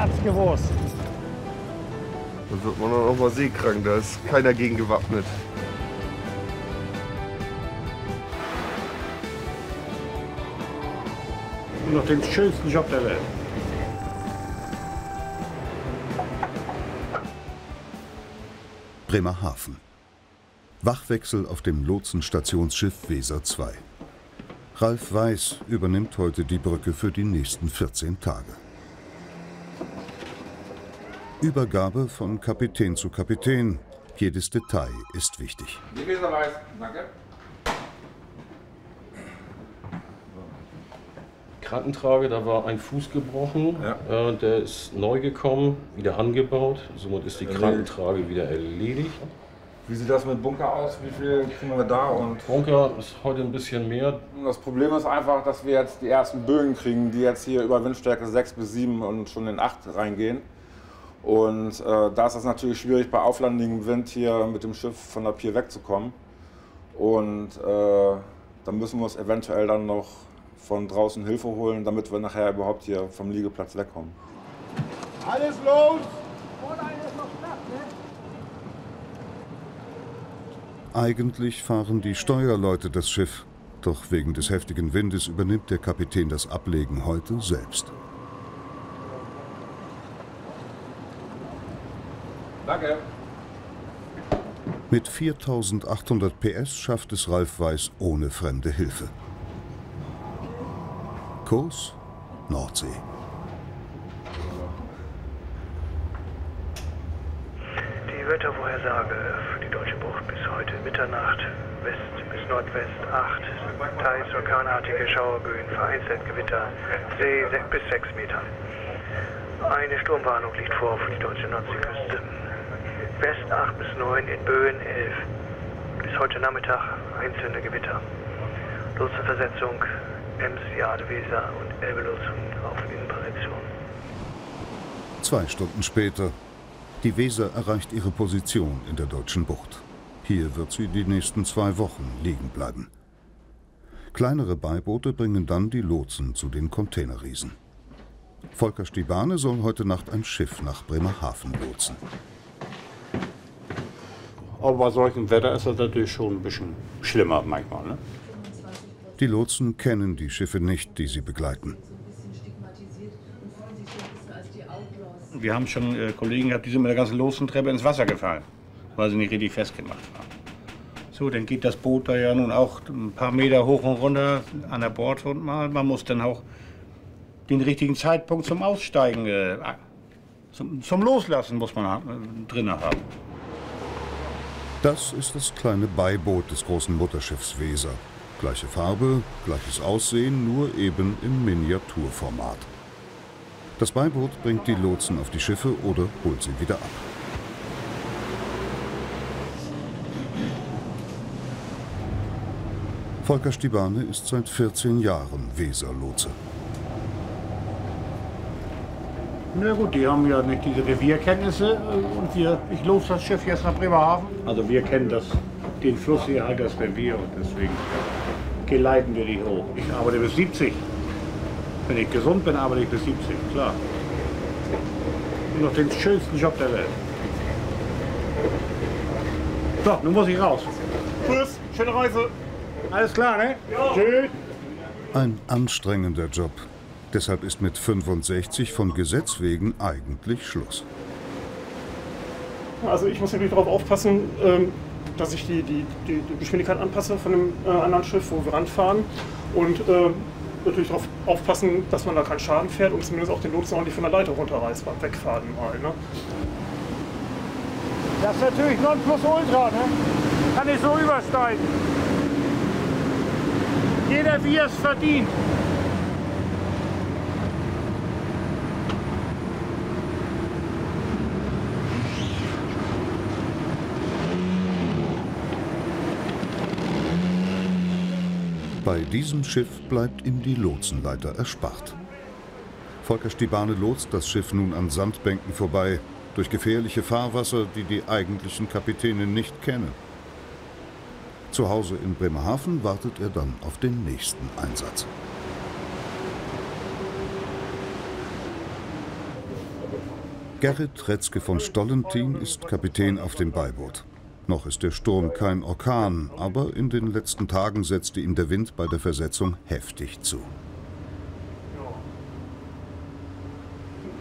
Katzgewurst. Da wird man dann auch mal seekrank, da ist keiner gegen gewappnet. Und noch den schönsten Job der Welt. Bremerhaven. Wachwechsel auf dem Lotsenstationsschiff Weser 2. Ralf Weiß übernimmt heute die Brücke für die nächsten 14 Tage. Übergabe von Kapitän zu Kapitän. Jedes Detail ist wichtig. Die Weser Weiß, danke. Krankentrage, da war ein Fuß gebrochen. Ja. Äh, der ist neu gekommen, wieder angebaut. Somit ist die. Krankentrage wieder erledigt. Wie sieht das mit Bunker aus? Wie viel kriegen wir da? Und Bunker ist heute ein bisschen mehr. das Problem ist einfach, dass wir jetzt die ersten Bögen kriegen, die jetzt hier über Windstärke 6 bis 7 und schon in 8 reingehen. Und äh, da ist es natürlich schwierig, bei auflandigem Wind hier mit dem Schiff von der Pier wegzukommen. Und äh, dann müssen wir uns eventuell dann noch von draußen Hilfe holen, damit wir nachher überhaupt hier vom Liegeplatz wegkommen. Alles los! Eigentlich fahren die Steuerleute das Schiff, doch wegen des heftigen Windes übernimmt der Kapitän das Ablegen heute selbst. Danke. Mit 4800 PS schafft es Ralf Weiß ohne fremde Hilfe. Kurs Nordsee. Die Wettervorhersage für die deutsche Bucht bis heute Mitternacht. West bis Nordwest 8. Teils orkanartige Schauerböen, vereinzelt Gewitter. See 6 bis 6 Meter. Eine Sturmwarnung liegt vor für die deutsche Nordseeküste. West 8 bis 9 in Böen 11. Bis heute Nachmittag einzelne Gewitter. Lotsenversetzung Ems, Jade, Weser und Elbe-Lotsen auf Innenposition. Zwei Stunden später. Die Weser erreicht ihre Position in der deutschen Bucht. Hier wird sie die nächsten zwei Wochen liegen bleiben. Kleinere Beiboote bringen dann die Lotsen zu den Containerriesen. Volker Stibane soll heute Nacht ein Schiff nach Bremerhaven lotsen. Aber bei solchem Wetter ist das natürlich schon ein bisschen schlimmer manchmal. Ne? Die Lotsen kennen die Schiffe nicht, die sie begleiten. Wir haben schon äh, Kollegen gehabt, die sind mit der ganzen Lotsentreppe ins Wasser gefallen, weil sie nicht richtig festgemacht waren. So, dann geht das Boot da ja nun auch ein paar Meter hoch und runter an der Bordwand mal. Man muss dann auch den richtigen Zeitpunkt zum Aussteigen, äh, zum, zum Loslassen muss man äh, drin haben. Das ist das kleine Beiboot des großen Mutterschiffs Weser. Gleiche Farbe, gleiches Aussehen, nur eben im Miniaturformat. Das Beiboot bringt die Lotsen auf die Schiffe oder holt sie wieder ab. Volker Stibane ist seit 14 Jahren Weserlotse. Na gut, die haben ja nicht diese Revierkenntnisse äh, und wir, ich los das Schiff jetzt nach Bremerhaven. Also wir kennen das, den Fluss hier halt das Revier und deswegen geleiten wir die hoch. Ich arbeite bis 70. Wenn ich gesund bin, arbeite ich bis 70, klar. Und noch den schönsten Job der Welt. So, nun muss ich raus. Tschüss, schöne Reise. Alles klar, ne? Ja. Tschüss. Ein anstrengender Job. Deshalb ist mit 65 von Gesetz wegen eigentlich Schluss. Also ich muss natürlich darauf aufpassen, ähm, dass ich die, die, die, die Geschwindigkeit anpasse von dem äh, anderen Schiff, wo wir ranfahren. Und äh, natürlich darauf aufpassen, dass man da keinen Schaden fährt und zumindest auch den Lotsen ordentlich von der Leiter runterreißt beim Wegfahren mal. Ne? Das ist natürlich Nonplusultra, ne? Kann ich so übersteigen. Jeder wie er es verdient. Bei diesem Schiff bleibt ihm die Lotsenleiter erspart. Volker Stibane lotst das Schiff nun an Sandbänken vorbei, durch gefährliche Fahrwasser, die die eigentlichen Kapitäne nicht kennen. Zu Hause in Bremerhaven wartet er dann auf den nächsten Einsatz. Gerrit Retzke von Stollentin ist Kapitän auf dem Beiboot. Noch ist der Sturm kein Orkan, aber in den letzten Tagen setzte ihm der Wind bei der Versetzung heftig zu.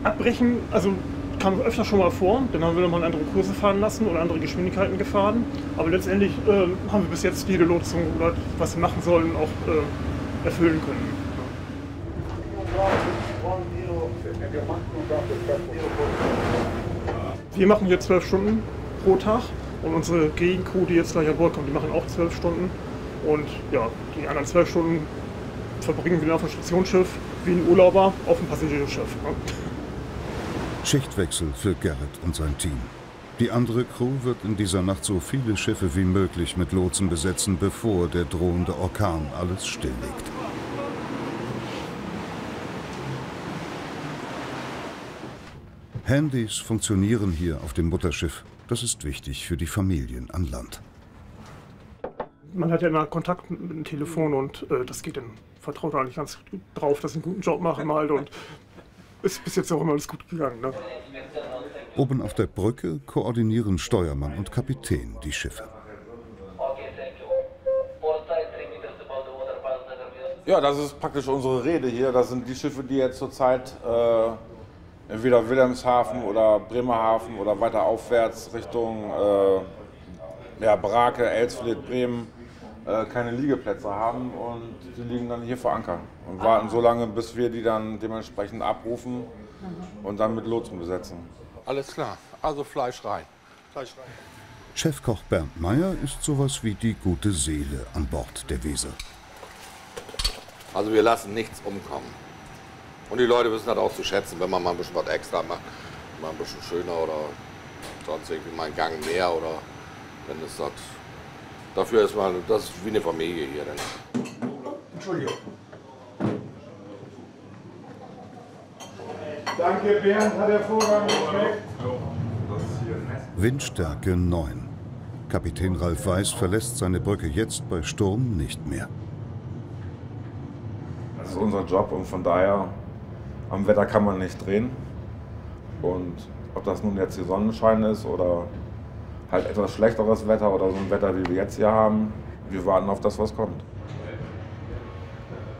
Abbrechen, also kam öfter schon mal vor. Dann haben wir nochmal andere Kurse fahren lassen oder andere Geschwindigkeiten gefahren. Aber letztendlich äh, haben wir bis jetzt jede Lotsung oder was wir machen sollen auch äh, erfüllen können. Wir machen hier zwölf Stunden pro Tag und unsere Gegencrew, die jetzt gleich an Bord kommt, die machen auch zwölf Stunden. Und ja, die anderen zwölf Stunden verbringen wir auf dem Stationsschiff wie ein Urlauber auf dem Passagierschiff. Ne? Schichtwechsel für Gerrit und sein Team. Die andere Crew wird in dieser Nacht so viele Schiffe wie möglich mit Lotsen besetzen, bevor der drohende Orkan alles stilllegt. Handys funktionieren hier auf dem Mutterschiff. Das ist wichtig für die Familien an Land. Man hat ja immer Kontakt mit dem Telefon und äh, das geht dann vertraut eigentlich ganz gut drauf, dass sie einen guten Job machen halt und ist bis jetzt auch immer alles gut gegangen. Ne? Oben auf der Brücke koordinieren Steuermann und Kapitän die Schiffe. Ja, das ist praktisch unsere Rede hier. Das sind die Schiffe, die jetzt zurzeit äh, entweder Wilhelmshaven oder Bremerhaven oder weiter aufwärts Richtung äh, ja, Brake, Elsfleth, Bremen äh, keine Liegeplätze haben und die liegen dann hier vor Anker und warten so lange, bis wir die dann dementsprechend abrufen und dann mit Lotsen besetzen. Alles klar, also Fleisch rein. Fleisch rein. Chefkoch Bernd Meyer ist sowas wie die gute Seele an Bord der Weser. Also wir lassen nichts umkommen. Und die Leute wissen das auch zu schätzen, wenn man mal ein bisschen was extra macht, mal ein bisschen schöner oder sonst irgendwie mal einen Gang mehr oder dann ist das dafür ist man das ist wie eine Familie hier dann. Entschuldigung. Danke Bernd, hat hervorragend geschmeckt. Windstärke 9. Kapitän Ralf Weiß verlässt seine Brücke jetzt bei Sturm nicht mehr. Das ist unser Job und von daher am Wetter kann man nicht drehen. Und ob das nun jetzt die Sonnenschein ist oder halt etwas schlechteres Wetter oder so ein Wetter, wie wir jetzt hier haben, wir warten auf das, was kommt.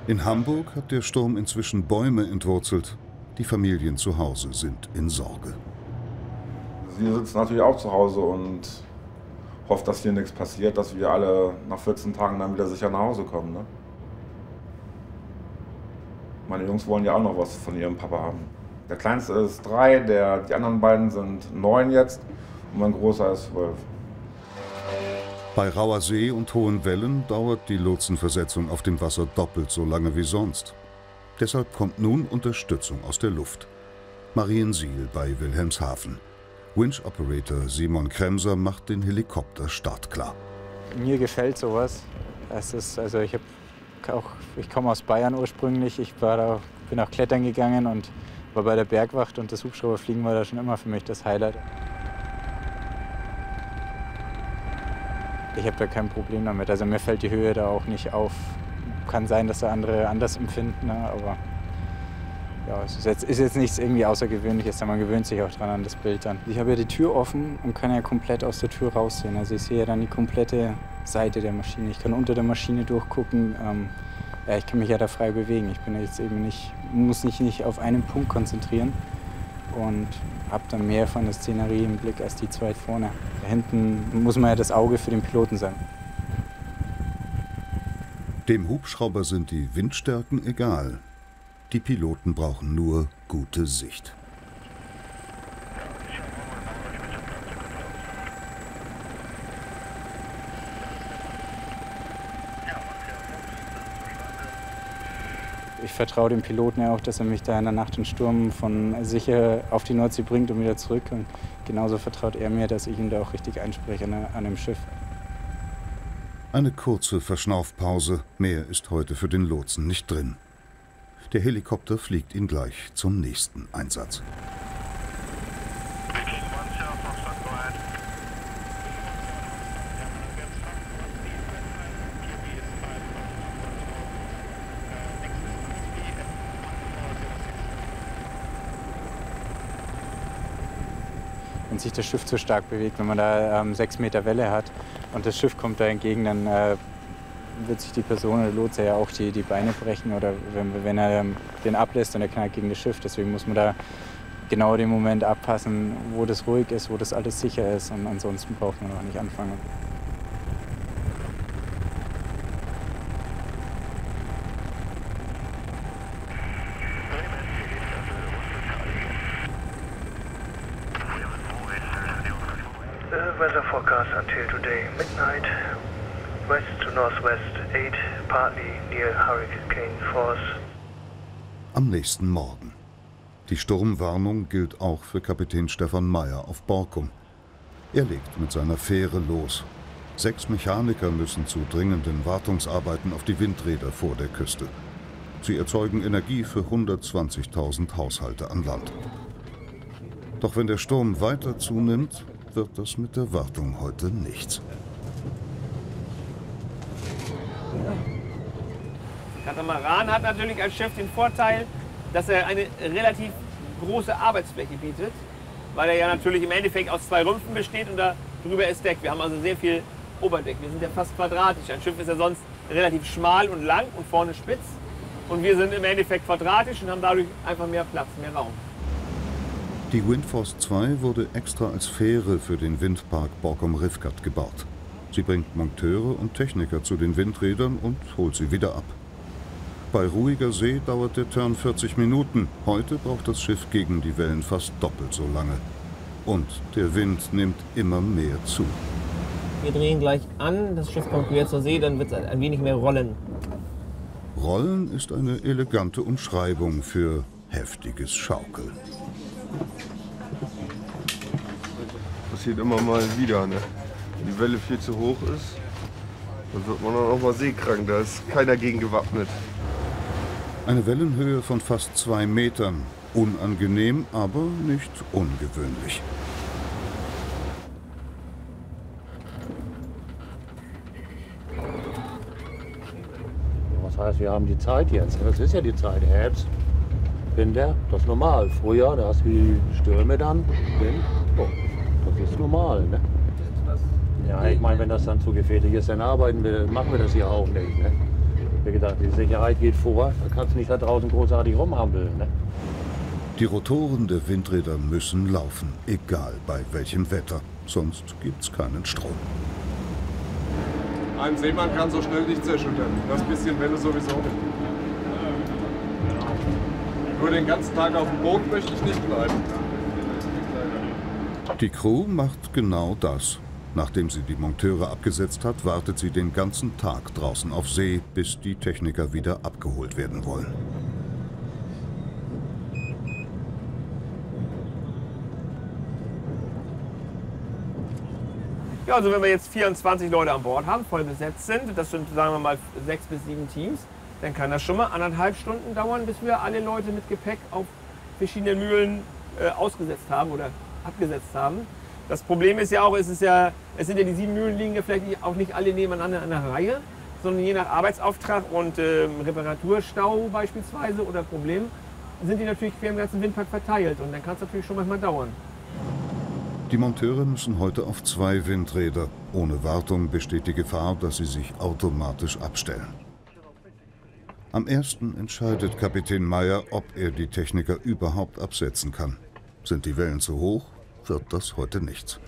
In Hamburg hat der Sturm inzwischen Bäume entwurzelt. Die Familien zu Hause sind in Sorge. Sie sitzen natürlich auch zu Hause und hofft, dass hier nichts passiert, dass wir alle nach 14 Tagen dann wieder sicher nach Hause kommen. Ne? Meine Jungs wollen ja auch noch was von ihrem Papa haben. Der Kleinste ist drei, der, die anderen beiden sind neun jetzt und mein Großer ist zwölf. Bei rauer See und hohen Wellen dauert die Lotsenversetzung auf dem Wasser doppelt so lange wie sonst. Deshalb kommt nun Unterstützung aus der Luft. Mariensiel bei Wilhelmshaven. Winch Operator Simon Kremser macht den Helikopter startklar. Mir gefällt sowas. Es ist, also ich habe auch, ich komme aus Bayern ursprünglich. Ich war da, bin auch klettern gegangen und war bei der Bergwacht und das Hubschrauberfliegen war da schon immer für mich das Highlight. Ich habe da kein Problem damit. Also mir fällt die Höhe da auch nicht auf. Kann sein, dass da andere anders empfinden, ne? aber ja, es ist jetzt, ist jetzt nichts irgendwie Außergewöhnliches. Man gewöhnt sich auch dran an das Bild dann. Ich habe ja die Tür offen und kann ja komplett aus der Tür raussehen. Also ich sehe ja dann die komplette Seite der Maschine. Ich kann unter der Maschine durchgucken. Ähm, ja, ich kann mich ja da frei bewegen. Ich bin jetzt eben nicht, muss mich nicht auf einen Punkt konzentrieren und habe dann mehr von der Szenerie im Blick als die zwei vorne. Da hinten muss man ja das Auge für den Piloten sein. Dem Hubschrauber sind die Windstärken egal. Die Piloten brauchen nur gute Sicht. Ich vertraue dem Piloten ja auch, dass er mich da in der Nacht und Sturm von sicher auf die Nordsee bringt und wieder zurück. Und genauso vertraut er mir, dass ich ihn da auch richtig einspreche an, an dem Schiff. Eine kurze Verschnaufpause. Mehr ist heute für den Lotsen nicht drin. Der Helikopter fliegt ihn gleich zum nächsten Einsatz. Wenn sich das Schiff zu stark bewegt, wenn man da ähm, sechs Meter Welle hat und das Schiff kommt da entgegen, dann äh, wird sich die Person oder Lotse ja auch die, die Beine brechen oder wenn, wenn er ähm, den ablässt und er knallt gegen das Schiff. Deswegen muss man da genau den Moment abpassen, wo das ruhig ist, wo das alles sicher ist und ansonsten braucht man auch nicht anfangen. Nächsten Morgen. Die Sturmwarnung gilt auch für Kapitän Stefan Meyer auf Borkum. Er legt mit seiner Fähre los. Sechs Mechaniker müssen zu dringenden Wartungsarbeiten auf die Windräder vor der Küste. Sie erzeugen Energie für 120.000 Haushalte an Land. Doch wenn der Sturm weiter zunimmt, wird das mit der Wartung heute nichts. Katamaran hat natürlich als Schiff den Vorteil, dass er eine relativ große Arbeitsfläche bietet, weil er ja natürlich im Endeffekt aus zwei Rümpfen besteht und da drüber ist Deck. Wir haben also sehr viel Oberdeck. Wir sind ja fast quadratisch. Ein Schiff ist ja sonst relativ schmal und lang und vorne spitz. Und wir sind im Endeffekt quadratisch und haben dadurch einfach mehr Platz, mehr Raum. Die Windforce 2 wurde extra als Fähre für den Windpark Borkum Rivkat gebaut. Sie bringt Monteure und Techniker zu den Windrädern und holt sie wieder ab. Bei ruhiger See dauert der Turn 40 Minuten. Heute braucht das Schiff gegen die Wellen fast doppelt so lange. Und der Wind nimmt immer mehr zu. Wir drehen gleich an, das Schiff kommt wieder zur See, dann wird es ein wenig mehr rollen. Rollen ist eine elegante Umschreibung für heftiges Schaukeln. Passiert immer mal wieder, ne? Wenn die Welle viel zu hoch ist, dann wird man dann auch mal seekrank. Da ist keiner gegen gewappnet. Eine Wellenhöhe von fast zwei Metern. Unangenehm, aber nicht ungewöhnlich. Was heißt, wir haben die Zeit jetzt? Das ist ja die Zeit. Herbst, Winter, das ist normal. Frühjahr, da hast du die Stürme dann. Oh, das ist normal. Ne? Ja, ich meine, wenn das dann zu gefährlich ist, dann arbeiten wir, machen wir das hier auch nicht. Ne? Wie gesagt, die Sicherheit geht vor. Da kannst du nicht da draußen großartig rumhampeln. Ne? Die Rotoren der Windräder müssen laufen, egal bei welchem Wetter. Sonst gibt's keinen Strom. Ein Seemann kann so schnell nicht zerschüttern. Das bisschen Welle sowieso nicht. Nur den ganzen Tag auf dem Boot möchte ich nicht bleiben. Die Crew macht genau das. Nachdem sie die Monteure abgesetzt hat, wartet sie den ganzen Tag draußen auf See, bis die Techniker wieder abgeholt werden wollen. Ja, also wenn wir jetzt 24 Leute an Bord haben, voll besetzt sind, das sind sagen wir mal sechs bis sieben Teams, dann kann das schon mal anderthalb Stunden dauern, bis wir alle Leute mit Gepäck auf verschiedenen Mühlen äh, ausgesetzt haben oder abgesetzt haben. Das Problem ist ja auch, es, ist ja, es sind ja die sieben Mühlen liegen ja vielleicht auch nicht alle nebeneinander in einer Reihe, sondern je nach Arbeitsauftrag und ähm, Reparaturstau beispielsweise oder Problem sind die natürlich quer im ganzen Windpark verteilt und dann kann es natürlich schon manchmal dauern. Die Monteure müssen heute auf zwei Windräder. Ohne Wartung besteht die Gefahr, dass sie sich automatisch abstellen. Am ersten entscheidet Kapitän Meyer, ob er die Techniker überhaupt absetzen kann. Sind die Wellen zu hoch, wird das heute nichts.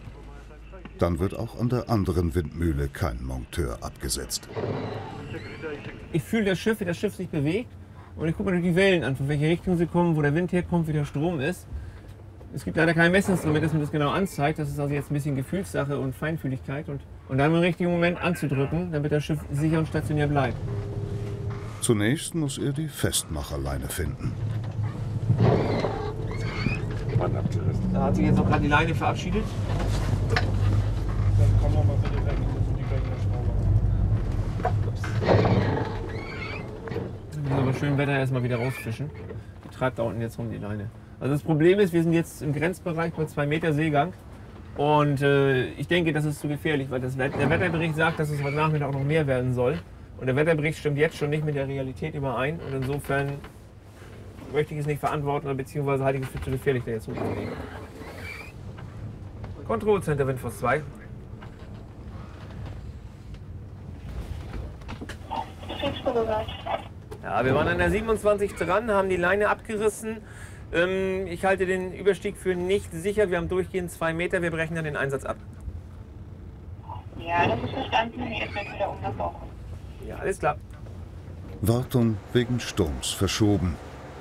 Dann wird auch an der anderen Windmühle kein Monteur abgesetzt. Ich fühle das Schiff, wie das Schiff sich bewegt und ich gucke mir die Wellen an, von welcher Richtung sie kommen, wo der Wind herkommt, wie der Strom ist. Es gibt leider kein Messinstrument, das mir das genau anzeigt. Das ist also jetzt ein bisschen Gefühlssache und Feinfühligkeit und, und dann im richtigen Moment anzudrücken, damit das Schiff sicher und stationär bleibt. Zunächst muss er die Festmacherleine finden. Mann abgerissen. Da hat sich jetzt auch gerade die Leine verabschiedet. Dann kommen wir mal bitte weg. Ich muss die gleich in der Schraube. Wir müssen aber schön Wetter erstmal wieder rausfischen. Die treibt da unten jetzt rum die Leine. Also das Problem ist, wir sind jetzt im Grenzbereich bei 2 Meter Seegang. Und äh, ich denke, das ist zu gefährlich, weil das, der Wetterbericht sagt, dass es heute Nachmittag auch noch mehr werden soll. Und der Wetterbericht stimmt jetzt schon nicht mit der Realität überein. Und insofern möchte ich es nicht verantworten, beziehungsweise halte ich es für zu gefährlich, da jetzt hochzugehen. Control Center Windforce 2. Ja, wir waren an der 27 dran, haben die Leine abgerissen. Ähm, ich halte den Überstieg für nicht sicher. Wir haben durchgehend zwei Meter. Wir brechen dann den Einsatz ab. Ja, das ist verstanden. Jetzt wird wieder unterbrochen. Ja, alles klar. Wartung wegen Sturms verschoben.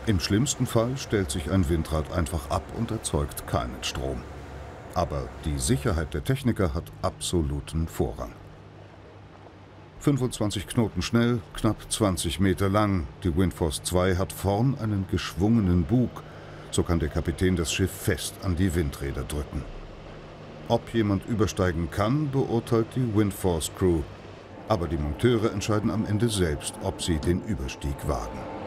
Im schlimmsten Fall stellt sich ein Windrad einfach ab und erzeugt keinen Strom. Aber die Sicherheit der Techniker hat absoluten Vorrang. 25 Knoten schnell, knapp 20 Meter lang. Die Windforce 2 hat vorn einen geschwungenen Bug. So kann der Kapitän das Schiff fest an die Windräder drücken. Ob jemand übersteigen kann, beurteilt die Windforce Crew. Aber die Monteure entscheiden am Ende selbst, ob sie den Überstieg wagen.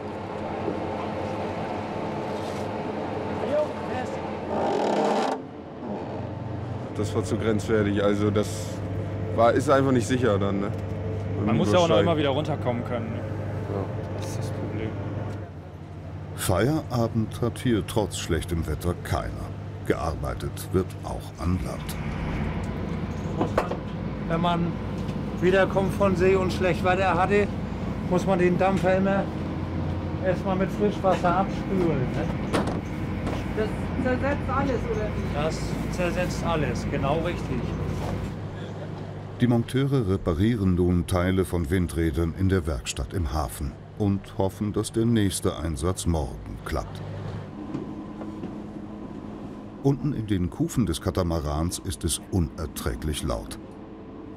Das war zu grenzwertig. Also das war, ist einfach nicht sicher dann. Ne? Man muss ja auch noch immer wieder runterkommen können. ne? Das ist das Problem. Feierabend hat hier trotz schlechtem Wetter keiner. Gearbeitet wird auch an Land. Wenn man wiederkommt von See und schlecht Wetter hatte, muss man den Dampfer immer erstmal mit Frischwasser abspülen. Ne? Das zersetzt alles, oder wie? Das zersetzt alles, genau richtig. Die Monteure reparieren nun Teile von Windrädern in der Werkstatt im Hafen und hoffen, dass der nächste Einsatz morgen klappt. Unten in den Kufen des Katamarans ist es unerträglich laut.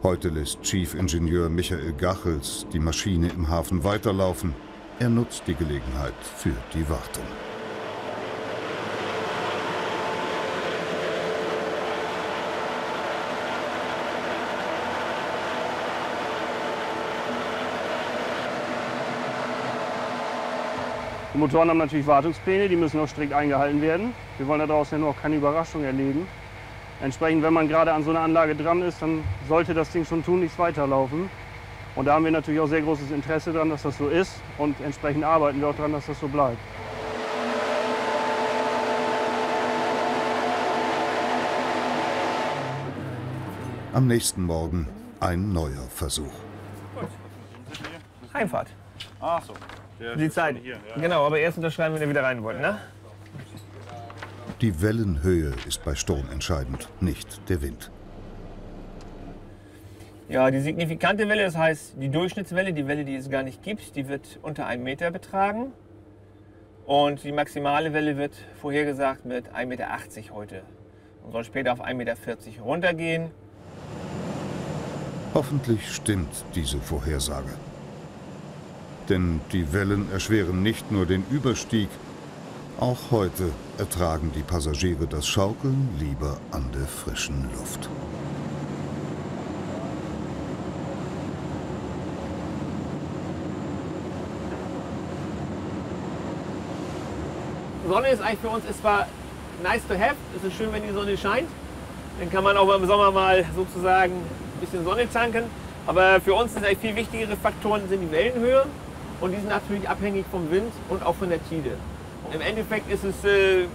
Heute lässt Chief Ingenieur Michael Gachels die Maschine im Hafen weiterlaufen. Er nutzt die Gelegenheit für die Wartung. Die Motoren haben natürlich Wartungspläne, die müssen auch strikt eingehalten werden. Wir wollen da draußen ja nur auch keine Überraschung erleben. Entsprechend, wenn man gerade an so einer Anlage dran ist, dann sollte das Ding schon tunlichst weiterlaufen. Und da haben wir natürlich auch sehr großes Interesse daran, dass das so ist. Und entsprechend arbeiten wir auch daran, dass das so bleibt. Am nächsten Morgen ein neuer Versuch. Heimfahrt. Ach so. Die Zeit. Genau, aber erst unterschreiben, wenn ihr wieder rein wollt, ne? Die Wellenhöhe ist bei Sturm entscheidend, nicht der Wind. Ja, die signifikante Welle, das heißt die Durchschnittswelle, die Welle, die es gar nicht gibt, die wird unter einem Meter betragen. Und die maximale Welle wird vorhergesagt mit 1,80 Meter heute und soll später auf 1,40 Meter runtergehen. Hoffentlich stimmt diese Vorhersage. Denn die Wellen erschweren nicht nur den Überstieg, auch heute ertragen die Passagiere das Schaukeln lieber an der frischen Luft. Sonne ist eigentlich für uns ist zwar nice to have, es ist schön, wenn die Sonne scheint. Dann kann man auch im Sommer mal sozusagen ein bisschen Sonne tanken. Aber für uns sind eigentlich viel wichtigere Faktoren sind die Wellenhöhe und die sind natürlich abhängig vom Wind und auch von der Tide. Im Endeffekt ist es, äh,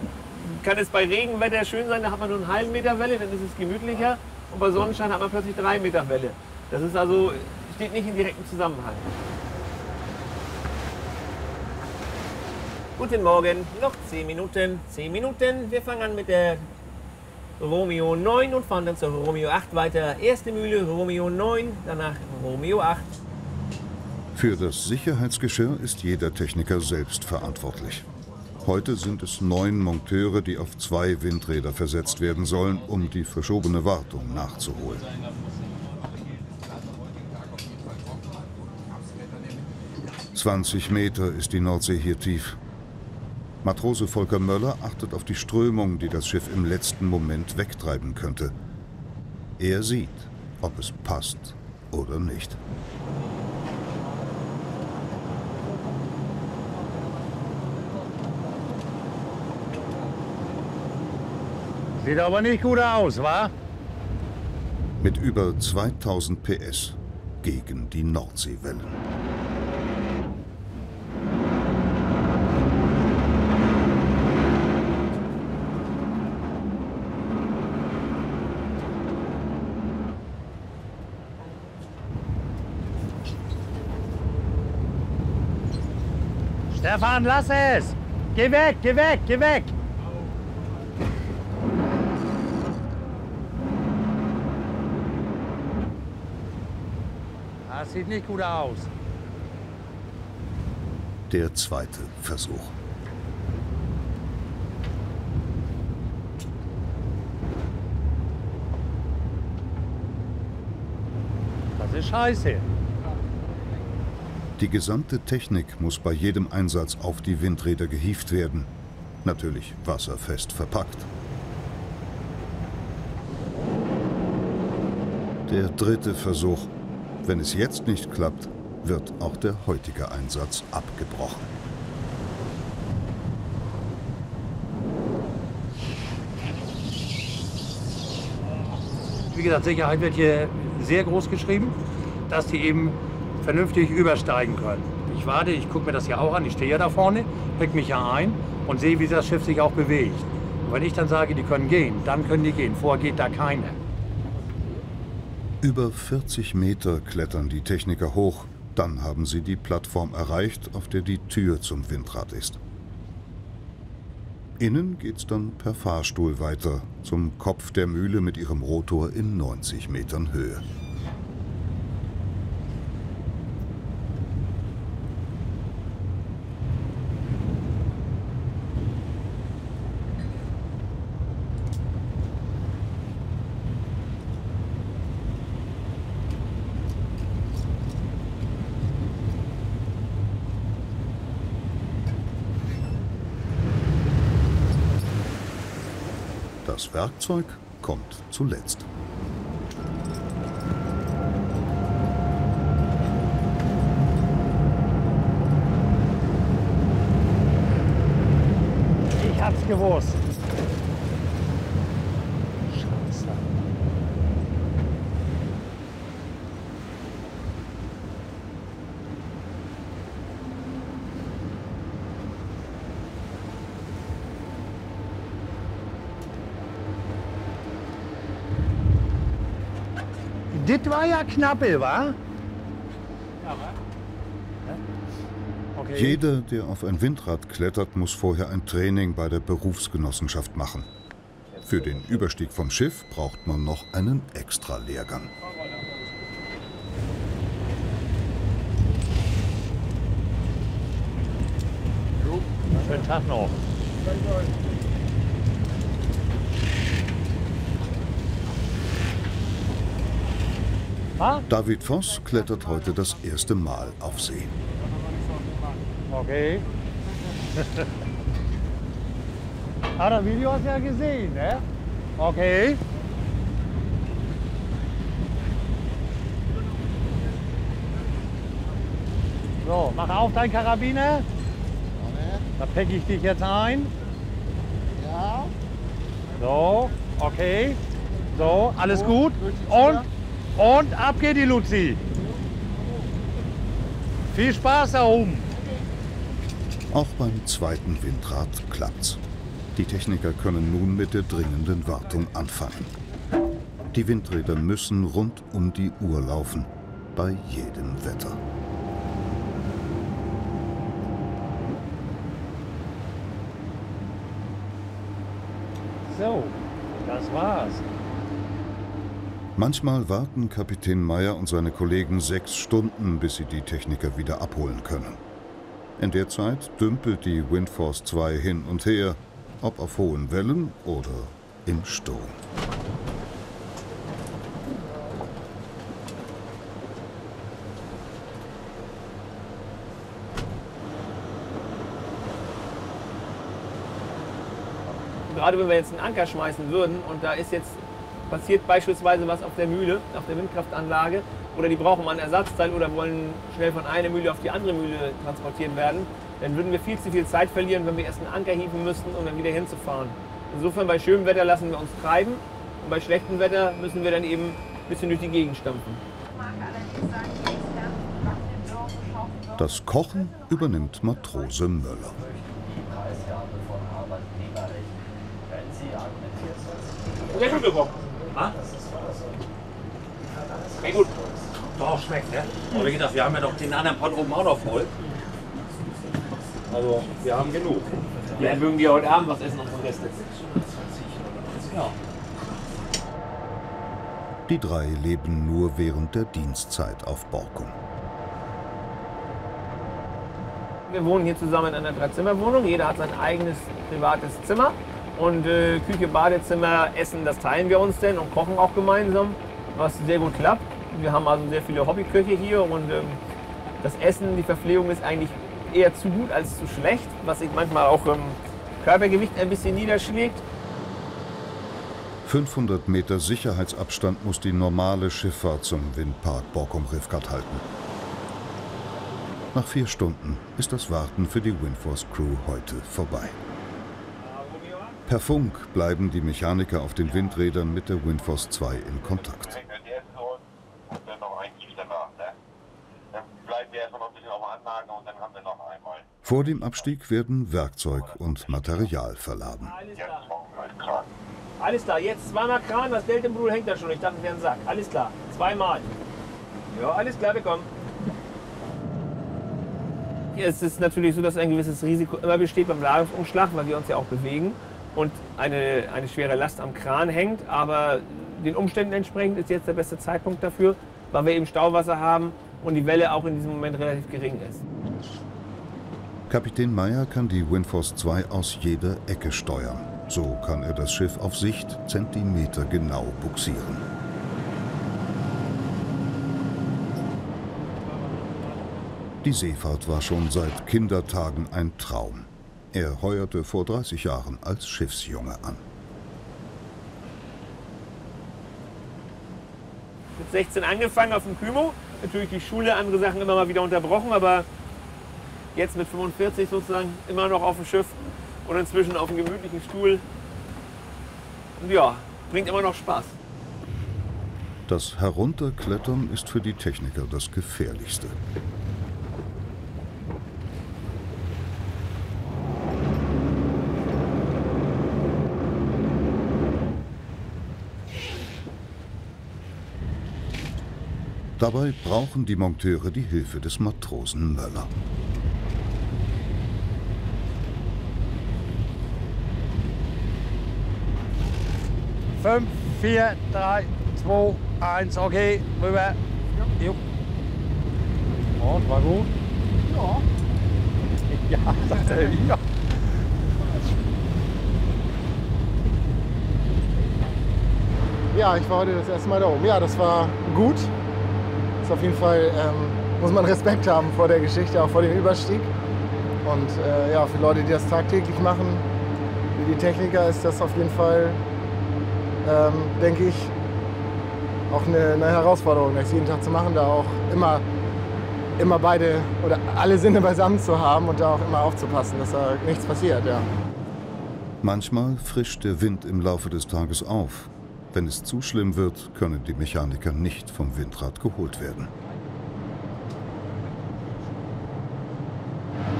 kann es bei Regenwetter schön sein, da hat man nur einen halben Meter Welle, dann ist es gemütlicher. Und bei Sonnenschein hat man plötzlich drei Meter Welle. Das ist also, steht nicht in direktem Zusammenhang. Guten Morgen, noch 10 Minuten. 10 Minuten. Wir fangen an mit der Romeo 9 und fahren dann zur Romeo 8 weiter. Erste Mühle Romeo 9, danach Romeo 8. Für das Sicherheitsgeschirr ist jeder Techniker selbst verantwortlich. Heute sind es neun Monteure, die auf zwei Windräder versetzt werden sollen, um die verschobene Wartung nachzuholen. »20 Meter ist die Nordsee hier tief. Matrose Volker Möller achtet auf die Strömung, die das Schiff im letzten Moment wegtreiben könnte. Er sieht, ob es passt oder nicht. Sieht aber nicht gut aus, wa? Mit über 2000 PS gegen die Nordseewellen. Stefan, lass es! Geh weg, geh weg, geh weg! Sieht nicht gut aus. Der zweite Versuch. Das ist scheiße. Die gesamte Technik muss bei jedem Einsatz auf die Windräder gehievt werden. Natürlich wasserfest verpackt. Der dritte Versuch. Wenn es jetzt nicht klappt, wird auch der heutige Einsatz abgebrochen. Wie gesagt, Sicherheit wird hier sehr groß geschrieben, dass die eben vernünftig übersteigen können. Ich warte, ich gucke mir das ja auch an, ich stehe ja da vorne, pick mich ja ein und sehe, wie das Schiff sich auch bewegt. Und wenn ich dann sage, die können gehen, dann können die gehen. Vorher geht da keiner. Über 40 Meter klettern die Techniker hoch. Dann haben sie die Plattform erreicht, auf der die Tür zum Windrad ist. Innen geht's dann per Fahrstuhl weiter zum Kopf der Mühle mit ihrem Rotor in 90 Metern Höhe. Das Werkzeug kommt zuletzt. Ich hab's gewusst. Scheiße. Das war ja knappe, wa? Okay. Jeder, der auf ein Windrad klettert, muss vorher ein Training bei der Berufsgenossenschaft machen. Für den Überstieg vom Schiff braucht man noch einen Extra-Lehrgang. Schönen Tag noch. David Voss klettert heute das erste Mal auf See. Okay. ah, das Video hast du ja gesehen, ne? Okay. So, mach auf dein Karabiner. Da packe ich dich jetzt ein. Ja. So, okay. So, alles gut. Und, und ab geht die Luzi. Viel Spaß da oben. Auch beim zweiten Windrad klappt's. Die Techniker können nun mit der dringenden Wartung anfangen. Die Windräder müssen rund um die Uhr laufen, bei jedem Wetter. So, das war's. Manchmal warten Kapitän Meyer und seine Kollegen sechs Stunden, bis sie die Techniker wieder abholen können. In der Zeit dümpelt die Windforce 2 hin und her, ob auf hohen Wellen oder im Sturm. Gerade wenn wir jetzt einen Anker schmeißen würden und da ist jetzt passiert beispielsweise was auf der Mühle, auf der Windkraftanlage, oder die brauchen mal ein Ersatzteil oder wollen schnell von einer Mühle auf die andere Mühle transportiert werden, dann würden wir viel zu viel Zeit verlieren, wenn wir erst einen Anker hieven müssten, um dann wieder hinzufahren. Insofern bei schönem Wetter lassen wir uns treiben und bei schlechtem Wetter müssen wir dann eben ein bisschen durch die Gegend stampfen. Das Kochen übernimmt Matrose Möller. Sehr gut bekommen. Ha? Sehr gut. Doch, schmeckt, ne? Aber wie gesagt, wir haben ja doch den anderen Pott oben auch noch voll. Also wir haben genug. Vielleicht mögen wir heute Abend was essen auf dem Reste. Ja. Die drei leben nur während der Dienstzeit auf Borkum. Wir wohnen hier zusammen in einer Dreizimmerwohnung. Jeder hat sein eigenes privates Zimmer. Und äh, Küche, Badezimmer, Essen, das teilen wir uns denn und kochen auch gemeinsam, was sehr gut klappt. Wir haben also sehr viele Hobbyköche hier und ähm, das Essen, die Verpflegung ist eigentlich eher zu gut als zu schlecht, was sich manchmal auch im Körpergewicht ein bisschen niederschlägt. 500 Meter Sicherheitsabstand muss die normale Schifffahrt zum Windpark Borkum-Riffgard halten. Nach vier Stunden ist das Warten für die Windforce Crew heute vorbei. Per Funk bleiben die Mechaniker auf den Windrädern mit der Windforce 2 in Kontakt. Vor dem Abstieg werden Werkzeug und Material verladen. Alles klar, jetzt zweimal Kran, das Deltenbrul hängt da schon. Ich dachte, es wäre ein Sack. Alles klar, zweimal. Ja, alles klar, wir kommen. Es ist natürlich so, dass ein gewisses Risiko immer besteht beim Ladungsumschlag, weil wir uns ja auch bewegen und eine, eine schwere Last am Kran hängt. Aber den Umständen entsprechend ist jetzt der beste Zeitpunkt dafür, weil wir eben Stauwasser haben und die Welle auch in diesem Moment relativ gering ist. Kapitän Meyer kann die Windforce 2 aus jeder Ecke steuern. So kann er das Schiff auf Sicht Zentimeter genau buxieren. Die Seefahrt war schon seit Kindertagen ein Traum. Er heuerte vor 30 Jahren als Schiffsjunge an. Mit 16 angefangen auf dem Kymo, natürlich die Schule, andere Sachen immer mal wieder unterbrochen, aber jetzt mit 45 sozusagen immer noch auf dem Schiff und inzwischen auf einem gemütlichen Stuhl. Und ja, bringt immer noch Spaß. Das Herunterklettern ist für die Techniker das Gefährlichste. Dabei brauchen die Monteure die Hilfe des Matrosen Möller. Fünf, vier, drei, zwei, eins, okay, rüber. Jo. Und, war gut? Ja. Ja, sagt er ja. Ja, ich war heute das erste Mal da oben. Ja, das war gut. Auf jeden Fall, ähm, muss man Respekt haben vor der Geschichte, auch vor dem Überstieg. Und äh, ja, für Leute, die das tagtäglich machen, wie die Techniker, ist das auf jeden Fall, ähm, denke ich, auch eine, eine, Herausforderung, das jeden Tag zu machen, da auch immer, immer beide oder alle Sinne beisammen zu haben und da auch immer aufzupassen, dass da nichts passiert. Ja. Manchmal frischt der Wind im Laufe des Tages auf. Wenn es zu schlimm wird, können die Mechaniker nicht vom Windrad geholt werden.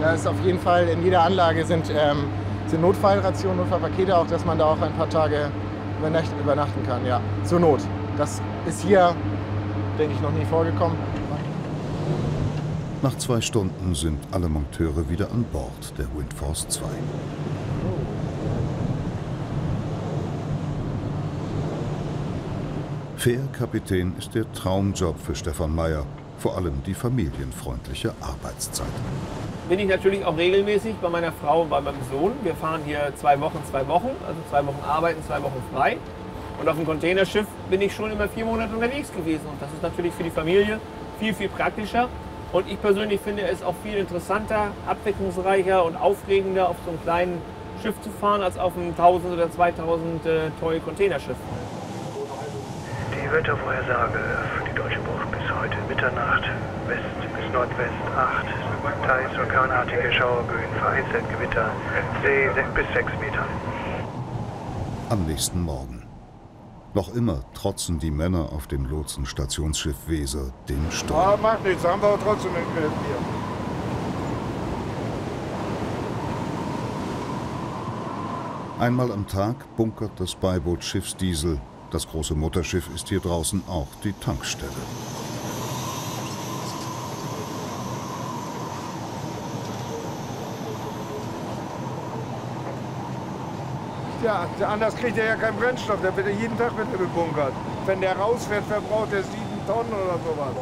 Da ist auf jeden Fall in jeder Anlage sind, ähm, sind Notfallrationen, Notfallpakete, auch dass man da auch ein paar Tage übernachten kann. Ja, zur Not. Das ist hier, denke ich, noch nie vorgekommen. Nach zwei Stunden sind alle Monteure wieder an Bord der Windforce 2. Fährkapitän ist der Traumjob für Stefan Meyer, vor allem die familienfreundliche Arbeitszeit. Bin ich natürlich auch regelmäßig bei meiner Frau und bei meinem Sohn. Wir fahren hier zwei Wochen, zwei Wochen, also zwei Wochen arbeiten, zwei Wochen frei. Und auf dem Containerschiff bin ich schon immer vier Monate unterwegs gewesen. Und das ist natürlich für die Familie viel, viel praktischer. Und ich persönlich finde es auch viel interessanter, abwechslungsreicher und aufregender, auf so einem kleinen Schiff zu fahren, als auf einem 1000 oder 2000 äh, Toy Containerschiff. Die Wettervorhersage für die Deutsche Bucht bis heute Mitternacht. West bis Nordwest 8. Teils orkanartige Schauerböen, vereinzelt Gewitter. See 6 bis 6 Meter. Am nächsten Morgen. Noch immer trotzen die Männer auf dem Lotsenstationsschiff Weser dem Sturm. Ah, macht nichts, haben wir aber trotzdem nicht mit hier. Einmal am Tag bunkert das Beiboot Schiffsdiesel das große Mutterschiff ist hier draußen auch die Tankstelle. Ja, anders kriegt er ja keinen Brennstoff. Der wird ja jeden Tag mit bebunkert. Wenn der rausfährt, verbraucht er sieben Tonnen oder sowas.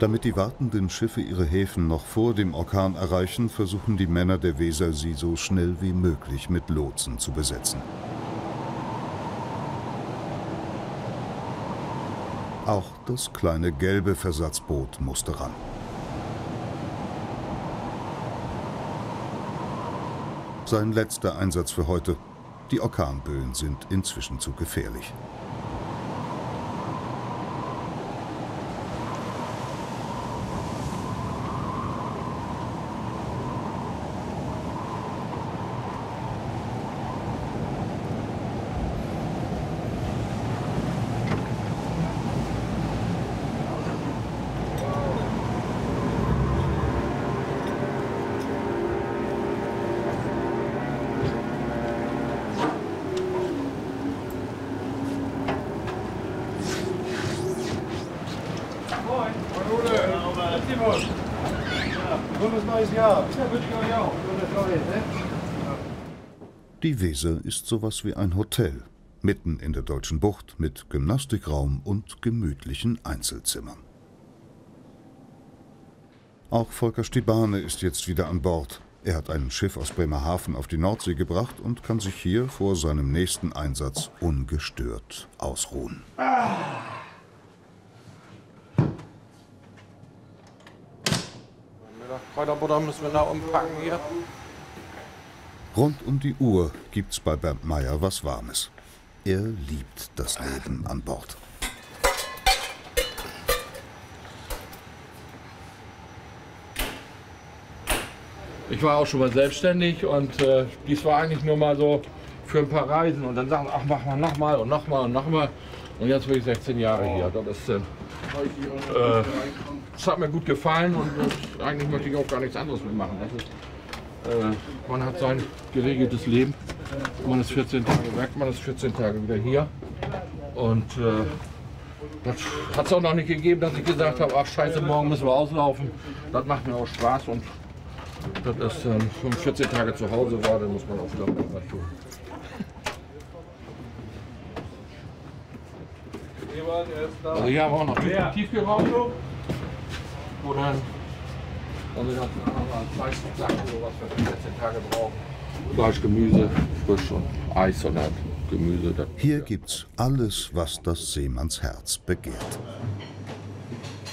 Damit die wartenden Schiffe ihre Häfen noch vor dem Orkan erreichen, versuchen die Männer der Weser sie so schnell wie möglich mit Lotsen zu besetzen. Auch das kleine gelbe Versatzboot musste ran. Sein letzter Einsatz für heute. Die Orkanböen sind inzwischen zu gefährlich. Die Weser ist sowas wie ein Hotel, mitten in der deutschen Bucht mit Gymnastikraum und gemütlichen Einzelzimmern. Auch Volker Stibane ist jetzt wieder an Bord. Er hat ein Schiff aus Bremerhaven auf die Nordsee gebracht und kann sich hier vor seinem nächsten Einsatz ungestört ausruhen. Kräuterbutter müssen wir noch umpacken hier. Rund um die Uhr gibt's bei Bernd Meyer was Warmes. Er liebt das Leben an Bord. Ich war auch schon mal selbstständig und äh, dies war eigentlich nur mal so für ein paar Reisen und dann sagen, ach mach mal nochmal und nochmal und nochmal. Und jetzt bin ich 16 Jahre hier. Das, ist, äh, das hat mir gut gefallen und eigentlich möchte ich auch gar nichts anderes mehr machen. Ist, äh, man hat sein geregeltes Leben. Man ist 14 Tage weg, man ist 14 Tage wieder hier. Und äh, das hat es auch noch nicht gegeben, dass ich gesagt habe, ach scheiße, morgen müssen wir auslaufen. Das macht mir auch Spaß und das ist, ähm, wenn man 14 Tage zu Hause war, dann muss man auch wieder was tun. Also hier haben wir auch noch Tiefgeraumt. Wo dann hat man meistens Sachen, so was wir 14 Tage brauchen. Fleisch, Gemüse, frisch und Eis und halt Gemüse. Das Hier gibt's alles, was das Seemannsherz begehrt.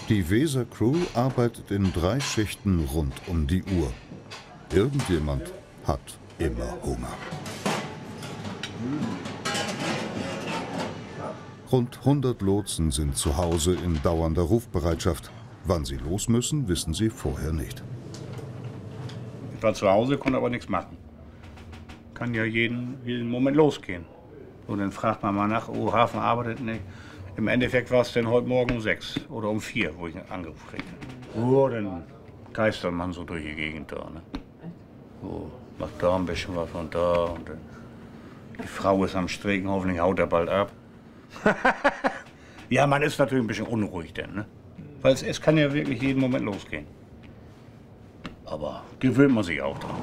Die Weser Crew arbeitet in drei Schichten rund um die Uhr. Irgendjemand hat immer Hunger. Rund 100 Lotsen sind zu Hause in dauernder Rufbereitschaft. Wann sie los müssen, wissen sie vorher nicht. Ich war zu Hause, konnte aber nichts machen. Kann ja jeden, jeden Moment losgehen. Und dann fragt man mal nach, oh, Hafen arbeitet nicht. Im Endeffekt war es dann heute Morgen um sechs oder um vier, wo ich einen Anruf kriegte. Oh, dann geistert man so durch die Gegend da. Ne? Oh, macht da ein bisschen was von da. Und dann, die Frau ist am Stricken, hoffentlich haut er bald ab. ja, man ist natürlich ein bisschen unruhig denn, ne? Weil es, es kann ja wirklich jeden Moment losgehen. Aber gewöhnt man sich auch dran.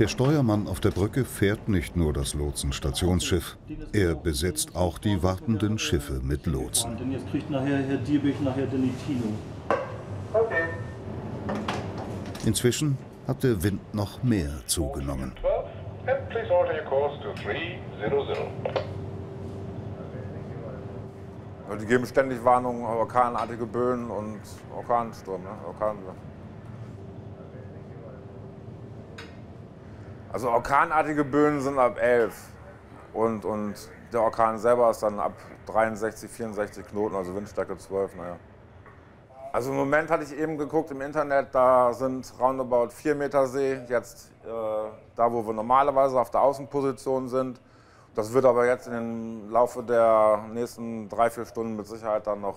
Der Steuermann auf der Brücke fährt nicht nur das Lotsenstationsschiff, er besetzt auch die wartenden Schiffe mit Lotsen. Denn jetzt kriegt nachher Herr Diebig nachher Delitino. Inzwischen hat der Wind noch mehr zugenommen. And please alter your course to 300. Ja, Die geben ständig Warnungen, orkanartige Böen und Orkansturm. Ne? Orkan also orkanartige Böen sind ab 11 und, und der Orkan selber ist dann ab 63, 64 Knoten, also Windstärke 12. Naja. Also im Moment hatte ich eben geguckt im Internet, da sind roundabout 4 Meter See, jetzt äh, da, wo wir normalerweise auf der Außenposition sind. Das wird aber jetzt im Laufe der nächsten drei, vier Stunden mit Sicherheit dann noch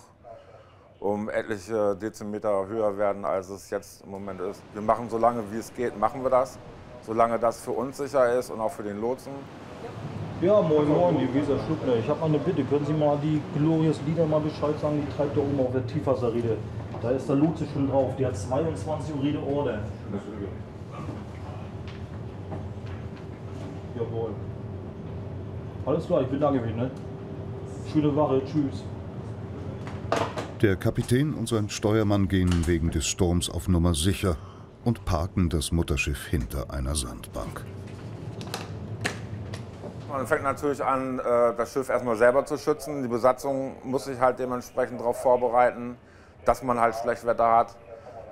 um etliche Dezimeter höher werden, als es jetzt im Moment ist. Wir machen so lange, wie es geht, machen wir das. Solange das für uns sicher ist und auch für den Lotsen. Ja, moin moin, die Weser Schluckner. Ich habe mal eine Bitte. Können Sie mal die Glorious Lieder mal Bescheid sagen? Die treibt da oben auf der Tiefwasserrede. Da ist der Lotse schon drauf. Die hat 22 Uhr Rede Order. Jawohl. Alles klar, ich bin da gewesen, ne? Schöne Wache, tschüss. Der Kapitän und sein Steuermann gehen wegen des Sturms auf Nummer sicher und parken das Mutterschiff hinter einer Sandbank. Man fängt natürlich an, äh, das Schiff erstmal selber zu schützen. Die Besatzung muss sich halt dementsprechend darauf vorbereiten, dass man halt Schlechtwetter hat.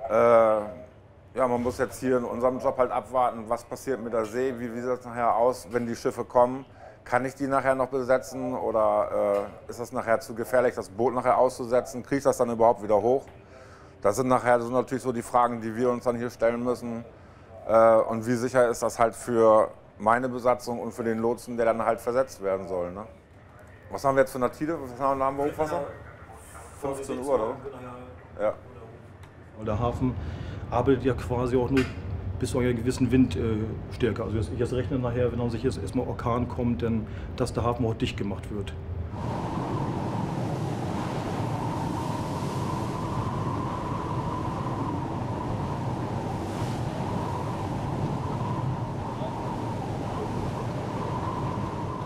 Äh, ja, man muss jetzt hier in unserem Job halt abwarten, was passiert mit der See, wie sieht das nachher aus, wenn die Schiffe kommen. Kann ich die nachher noch besetzen oder äh, ist das nachher zu gefährlich, das Boot nachher auszusetzen? Kriege ich das dann überhaupt wieder hoch? Das sind nachher so natürlich so die Fragen, die wir uns dann hier stellen müssen. und wie sicher ist das halt für meine Besatzung und für den Lotsen, der dann halt versetzt werden soll. Ne? Was haben wir jetzt für eine Tide? Was haben wir Hochwasser? 15 Uhr, oder? Ja. Der Hafen arbeitet ja quasi auch nur bis zu einer gewissen Windstärke. Also ich jetzt rechne nachher, wenn dann sich jetzt erstmal Orkan kommt, dann, dass der Hafen auch dicht gemacht wird.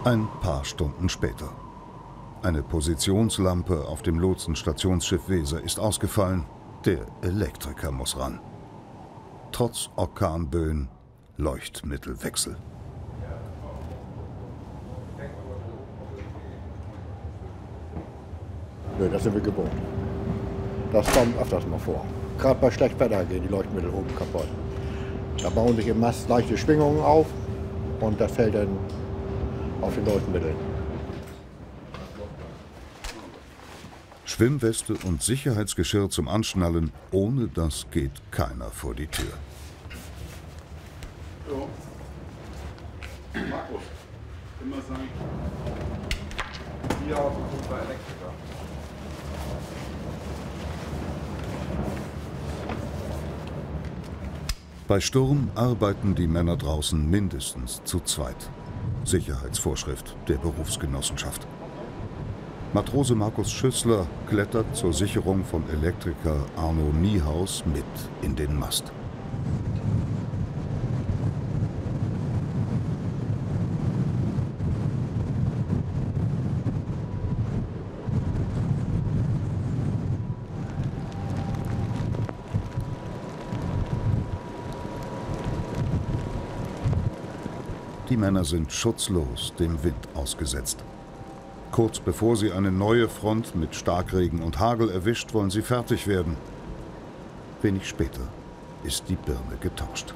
Ein paar Stunden später. Eine Positionslampe auf dem Lotsenstationsschiff Weser ist ausgefallen. Der Elektriker muss ran. Trotz Orkanböen Leuchtmittelwechsel. Nö, das sind wir gewohnt. Das kommt öfters mal vor. Gerade bei Schlechtwetter gehen die Leuchtmittel oben kaputt. Da bauen sich im Mast leichte Schwingungen auf und das fällt dann auf den Leuchtmitteln. Schwimmweste und Sicherheitsgeschirr zum Anschnallen, ohne das geht keiner vor die Tür. So. Markus, immer sagen, hier auf dem Elektriker. Bei Sturm arbeiten die Männer draußen mindestens zu zweit. Sicherheitsvorschrift der Berufsgenossenschaft. Matrose Markus Schüssler klettert zur Sicherung von Elektriker Arno Niehaus mit in den Mast. Die Männer sind schutzlos dem Wind ausgesetzt. Kurz bevor sie eine neue Front mit Starkregen und Hagel erwischt, wollen sie fertig werden. Wenig später ist die Birne getauscht.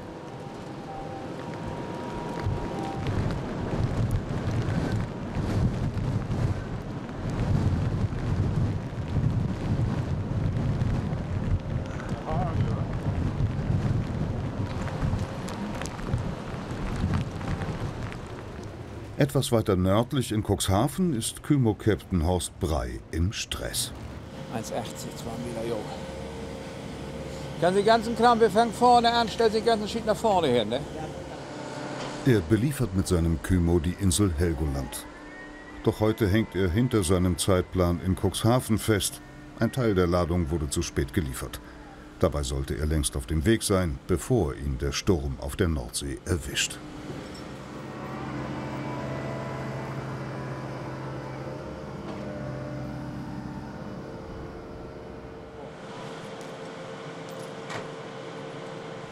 Etwas weiter nördlich in Cuxhaven ist Kymo-Captain Horst Brei im Stress. 1,80, 2 Meter hoch. Kann den ganzen Kram, wir fangen vorne an, stellt den ganzen Schied nach vorne hin, ne? Er beliefert mit seinem Kymo die Insel Helgoland. Doch heute hängt er hinter seinem Zeitplan in Cuxhaven fest. Ein Teil der Ladung wurde zu spät geliefert. Dabei sollte er längst auf dem Weg sein, bevor ihn der Sturm auf der Nordsee erwischt.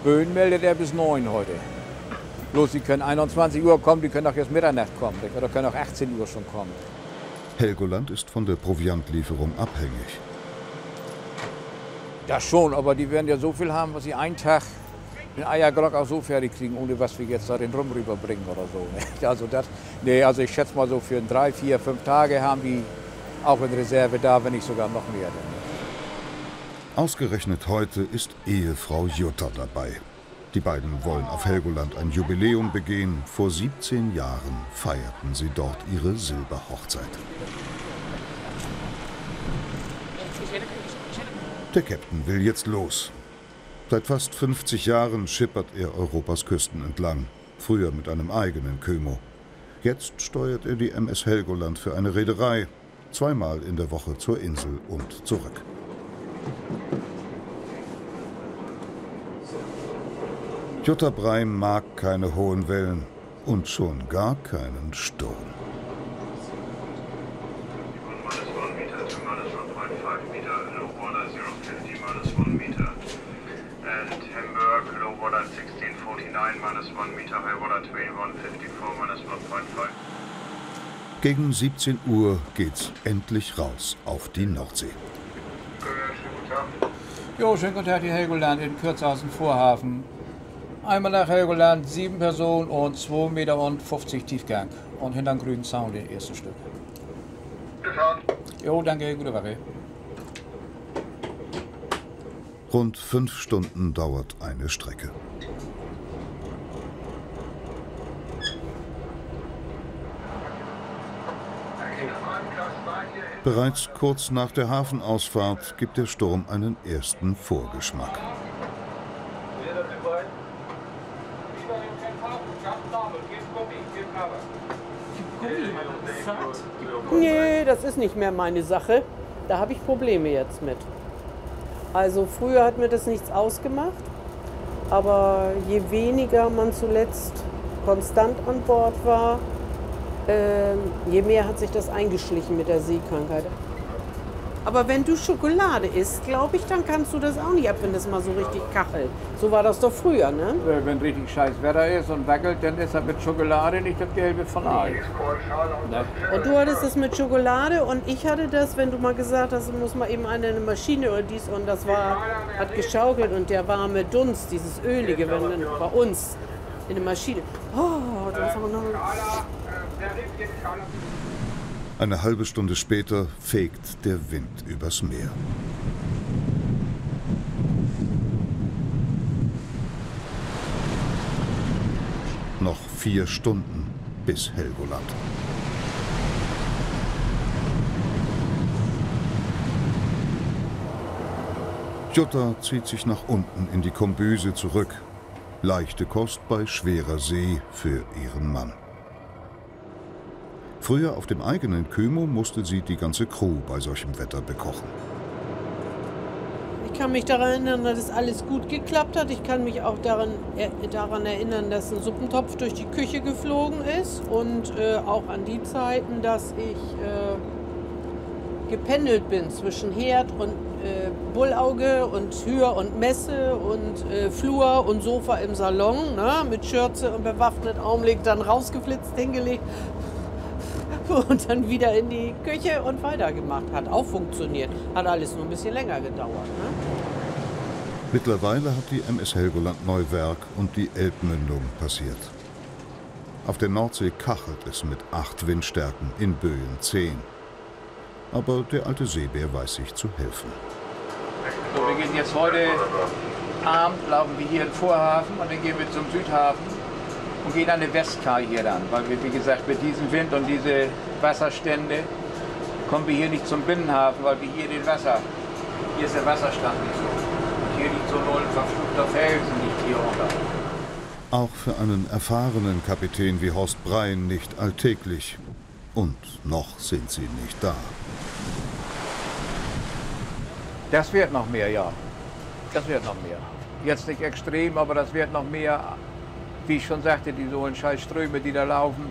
Böen meldet er bis 9 heute. Bloß, die können 21 Uhr kommen, die können auch erst Mitternacht kommen. Die können auch 18 Uhr schon kommen. Helgoland ist von der Proviantlieferung abhängig. Das schon, aber die werden ja so viel haben, was sie einen Tag den Eierglock auch so fertig kriegen, ohne was wir jetzt da den Rum rüberbringen oder so. ne? Also das, nee, also ich schätze mal so für drei, vier, fünf Tage haben die auch in Reserve da, wenn nicht sogar noch mehr. Ausgerechnet heute ist Ehefrau Jutta dabei. Die beiden wollen auf Helgoland ein Jubiläum begehen. Vor 17 Jahren feierten sie dort ihre Silberhochzeit. Der Captain will jetzt los. Seit fast 50 Jahren schippert er Europas Küsten entlang. Früher mit einem eigenen Kömo. Jetzt steuert er die MS Helgoland für eine Reederei, zweimal in der Woche zur Insel und zurück. Jutta Breim mag keine hohen Wellen und schon gar keinen Sturm. Gegen 17 Uhr geht's endlich raus auf die Nordsee. Jo, schönen guten Tag, die Helgoland in Kürzhausen Vorhafen. Einmal nach Helgoland, sieben Personen und 2,50 Meter und 50 Tiefgang. Und hinterm grünen Zaun, das erste Stück. Jo, danke, gute Woche. Rund fünf Stunden dauert eine Strecke. Bereits kurz nach der Hafenausfahrt gibt der Sturm einen ersten Vorgeschmack. Nee, das ist nicht mehr meine Sache. Da habe ich Probleme jetzt mit. Also früher hat mir das nichts ausgemacht, aber je weniger man zuletzt konstant an Bord war, je mehr hat sich das eingeschlichen mit der Seekrankheit. Aber wenn du Schokolade isst, glaube ich, dann kannst du das auch nicht ab, wenn das mal so richtig kachelt. So war das doch früher, ne? Äh, Wenn richtig scheiß Wetter ist und wackelt, dann ist er mit Schokolade nicht das Gelbe von Ei. Ne? Und du hattest das mit Schokolade und ich hatte das, wenn du mal gesagt hast, muss mal eben eine Maschine oder dies und das war, hat geschaukelt und der warme Dunst, dieses Ölige, wenn dann bei uns in der Maschine. Oh, das war noch. Eine halbe Stunde später fegt der Wind übers Meer. Noch vier Stunden bis Helgoland. Jutta zieht sich nach unten in die Kombüse zurück. Leichte Kost bei schwerer See für ihren Mann. Früher auf dem eigenen Kymo musste sie die ganze Crew bei solchem Wetter bekochen. Ich kann mich daran erinnern, dass alles gut geklappt hat. Ich kann mich auch daran, äh, daran erinnern, dass ein Suppentopf durch die Küche geflogen ist und äh, auch an die Zeiten, dass ich äh, gependelt bin zwischen Herd und äh, Bullauge und Tür und Messe und äh, Flur und Sofa im Salon ne, mit Schürze und bewaffnet Augenblick dann rausgeflitzt hingelegt und dann wieder in die Küche und weitergemacht. Hat auch funktioniert. Hat alles nur ein bisschen länger gedauert. Ne? Mittlerweile hat die MS Helgoland Neuwerk und die Elbmündung passiert. Auf der Nordsee kachelt es mit acht Windstärken, in Böen zehn. Aber der alte Seebär weiß sich zu helfen. So, wir gehen jetzt heute Abend, laufen wir hier in den Vorhafen und dann gehen wir zum Südhafen und gehen an die Westkai hier dann. Weil wir, wie gesagt, mit diesem Wind und diese Wasserstände kommen wir hier nicht zum Binnenhafen, weil wir hier den Wasser, hier ist der Wasserstand nicht so. Und hier liegt so ein verfluchter Felsen nicht hier runter. Auch für einen erfahrenen Kapitän wie Horst Brein nicht alltäglich. Und noch sind sie nicht da. Das wird noch mehr, ja. Das wird noch mehr. Jetzt nicht extrem, aber das wird noch mehr. Wie ich schon sagte, die so scheiß Ströme, die da laufen,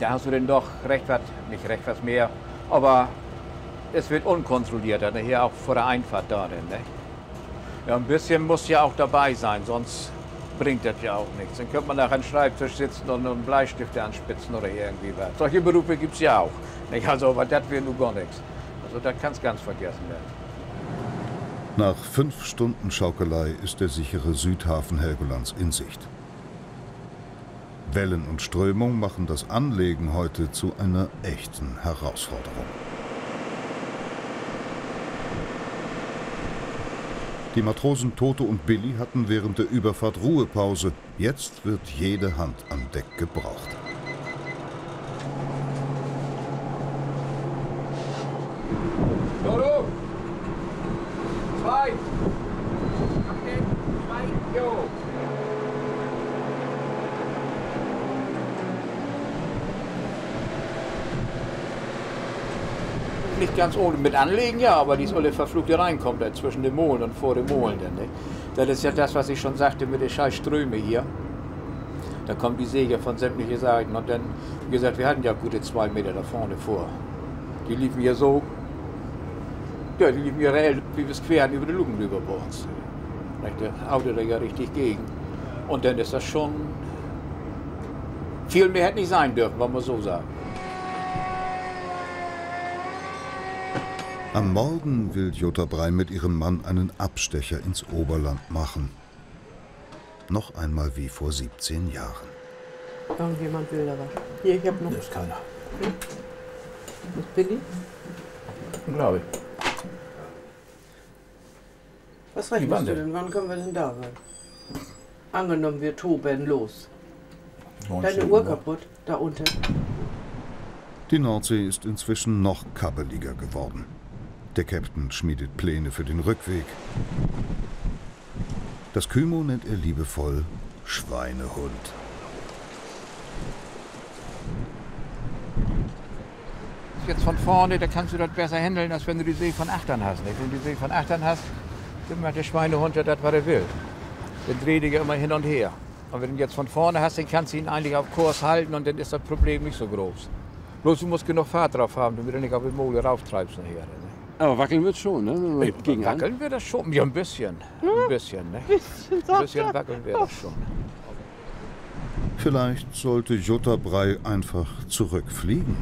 da hast du denn doch recht was, nicht recht was mehr, aber es wird unkontrollierter, nachher auch vor der Einfahrt da. Denn, ne? Ja, ein bisschen muss ja auch dabei sein, sonst bringt das ja auch nichts. Dann könnte man nachher am Schreibtisch sitzen und einen Bleistift anspitzen oder irgendwie was. Solche Berufe gibt es ja auch. Nicht? Also, aber das wird nun gar nichts. Also, das kann es ganz vergessen werden. Nach fünf Stunden Schaukelei ist der sichere Südhafen Helgolands in Sicht. Wellen und Strömung machen das Anlegen heute zu einer echten Herausforderung. Die Matrosen Toto und Billy hatten während der Überfahrt Ruhepause. Jetzt wird jede Hand an Deck gebraucht. Toto! Zwei! Nicht ganz ohne. Mit Anlegen ja, aber die ist alle verflucht, die reinkommt da zwischen den Molen und vor den Molen. Dann, ne? Das ist ja das, was ich schon sagte mit den scheiß Ströme hier. Da kommen die Säge von sämtlichen Seiten und dann, wie gesagt, wir hatten ja gute zwei Meter da vorne vor. Die liefen ja so, ja, die liefen ja reell, wie wir es quer über die Luken rüber bei uns. Der Auto da ja richtig gegen. Und dann ist das schon, viel mehr hätte nicht sein dürfen, wollen wir so sagen. Am Morgen will Jutta Brei mit ihrem Mann einen Abstecher ins Oberland machen. Noch einmal wie vor 17 Jahren. Irgendjemand will da was. Hier, ich hab noch. Das ist keiner. Hm? Ist Billy? Glaube ich. Was rechnest wann du denn? denn? Wann können wir denn da sein? Angenommen, wir toben los. Deine Uhr kaputt, da unten. Die Nordsee ist inzwischen noch kabbeliger geworden. Der Captain schmiedet Pläne für den Rückweg. Das Kymo nennt er liebevoll Schweinehund. Jetzt von vorne, da kannst du das besser handeln, als wenn du die See von Achtern hast. Nicht? Wenn du die See von Achtern hast, dann macht der Schweinehund ja das, was er will. Dann dreht er immer hin und her. Und wenn du ihn jetzt von vorne hast, dann kannst du ihn eigentlich auf Kurs halten und dann ist das Problem nicht so groß. Bloß du musst genug Fahrt drauf haben, damit du nicht auf die Mole rauftreibst nachher. Ne? Aber wackeln wird schon, ne? Wenn gegen an- wackeln wir das schon? Ja, ein bisschen. Ein bisschen, ne? Ein bisschen wackeln wir das schon. Vielleicht sollte Jutta Brei einfach zurückfliegen.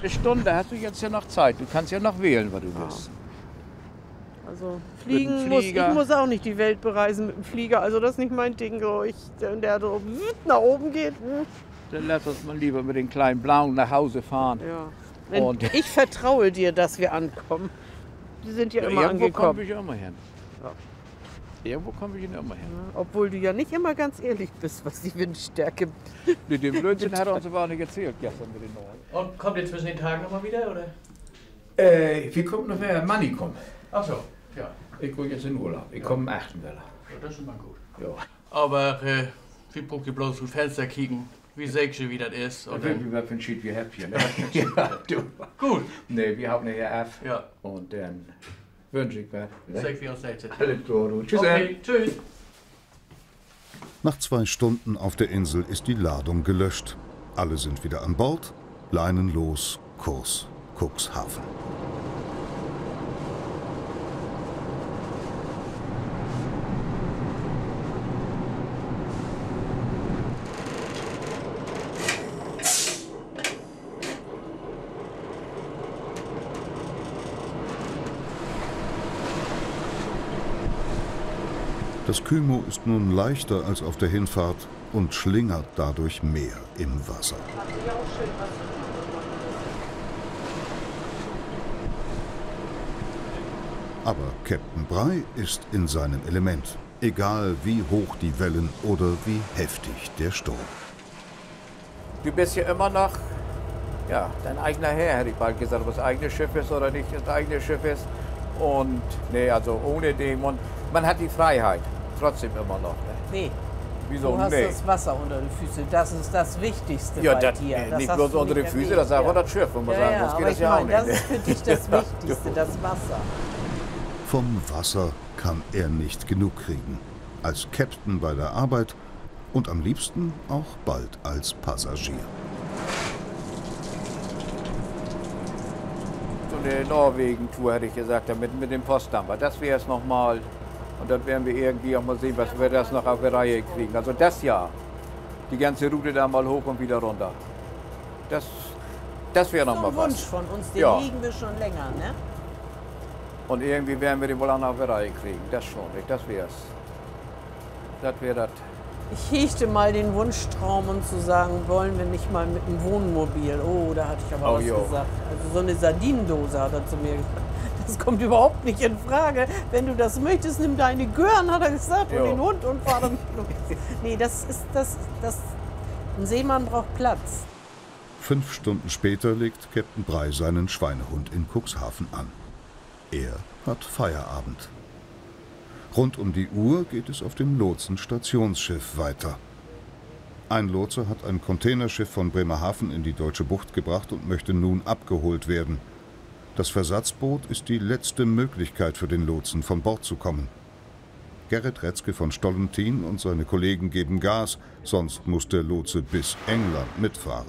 Eine Stunde hast du jetzt ja noch Zeit. Du kannst ja noch wählen, was du willst. Also fliegen muss, ich muss auch nicht die Welt bereisen mit dem Flieger. Also das ist nicht mein Ding. So ich, der der so nach oben geht. hm. Dann lass uns mal lieber mit den kleinen Blauen nach Hause fahren. Ja. Wenn, Und ich vertraue dir, dass wir ankommen. Die sind ja, Ja, immer irgendwo kommen angekommen. wir ja immer hin. Irgendwo kommen wir ja immer hin. Obwohl du ja nicht immer ganz ehrlich bist, was die Windstärke Nee, den Blödsinn hat er uns aber auch nicht erzählt gestern mit den Neuen. Und kommt ihr zwischen den Tagen nochmal wieder, oder? Äh, wie kommt noch wer? Manni kommt. Ach so, ja. Ich gehe jetzt in Urlaub. Ich komme am 8. Welle. Ja, Das ist immer gut. Ja. Aber äh, wir gucken bloß durch Fenster kicken, wie sägst wie das ist. Und Und dann, dann, wie wir für ein Schied wir habt hier. Ne? Ja, du. Gut. Nee, wir haben hier ab. Ja. Und dann wünsche ich was. ne? Sag wie aus 16. Alles klar, du. Tschüss. Okay, tschüss. Nach zwei Stunden auf der Insel ist die Ladung gelöscht. Alle sind wieder an Bord. Leinen los, Kurs Cuxhaven. Kymo ist nun leichter als auf der Hinfahrt und schlingert dadurch mehr im Wasser. Aber Captain Brei ist in seinem Element, egal wie hoch die Wellen oder wie heftig der Sturm. Du bist ja immer noch ja, dein eigener Herr, hätte ich bald gesagt, ob es eigenes Schiff ist oder nicht das eigene Schiff ist. Und nee, also ohne dem. Und man hat die Freiheit, trotzdem immer noch. Ne? Nee. Wieso? Du hast nee. das Wasser unter den Füßen. Das ist das Wichtigste Ja, bei das, dir. Das nicht bloß unter den Füßen, das ist einfach das Schiff, wo man ja, sagen, ja, das geht aber das ich ja auch meine, das ist für dich das Wichtigste, das Wasser. Vom Wasser kann er nicht genug kriegen. Als Captain bei der Arbeit und am liebsten auch bald als Passagier. So eine Norwegen-Tour hätte ich gesagt, damit mit dem Postdampfer. Das wäre es nochmal. Und dann werden wir irgendwie auch mal sehen, was wir das noch auf die Reihe kriegen. Also das Jahr. Die ganze Route da mal hoch und wieder runter. Das, das wäre Das noch ist mal ein Wunsch was. von uns, den Ja. liegen wir schon länger, ne? Und irgendwie werden wir den wohl auch noch auf die Reihe kriegen. Das schon, nicht? das wär's. Das wäre das. Ich hegte mal den Wunschtraum, um zu sagen, wollen wir nicht mal mit dem Wohnmobil. Oh, da hatte ich aber Oh, was jo. gesagt. Also so eine Sardinendose hat er zu mir gesagt. Das kommt überhaupt nicht in Frage. Wenn du das möchtest, nimm deine Gören, hat er gesagt, Jo. und den Hund und fahr damit los. Nee, das ist das, das. Ein Seemann braucht Platz. Fünf Stunden später legt Captain Brei seinen Schweinehund in Cuxhaven an. Er hat Feierabend. Rund um die Uhr geht es auf dem Lotsen-Stationsschiff weiter. Ein Lotse hat ein Containerschiff von Bremerhaven in die deutsche Bucht gebracht und möchte nun abgeholt werden. Das Versatzboot ist die letzte Möglichkeit für den Lotsen, von Bord zu kommen. Gerrit Retzke von Stollentin und seine Kollegen geben Gas, sonst muss der Lotse bis England mitfahren.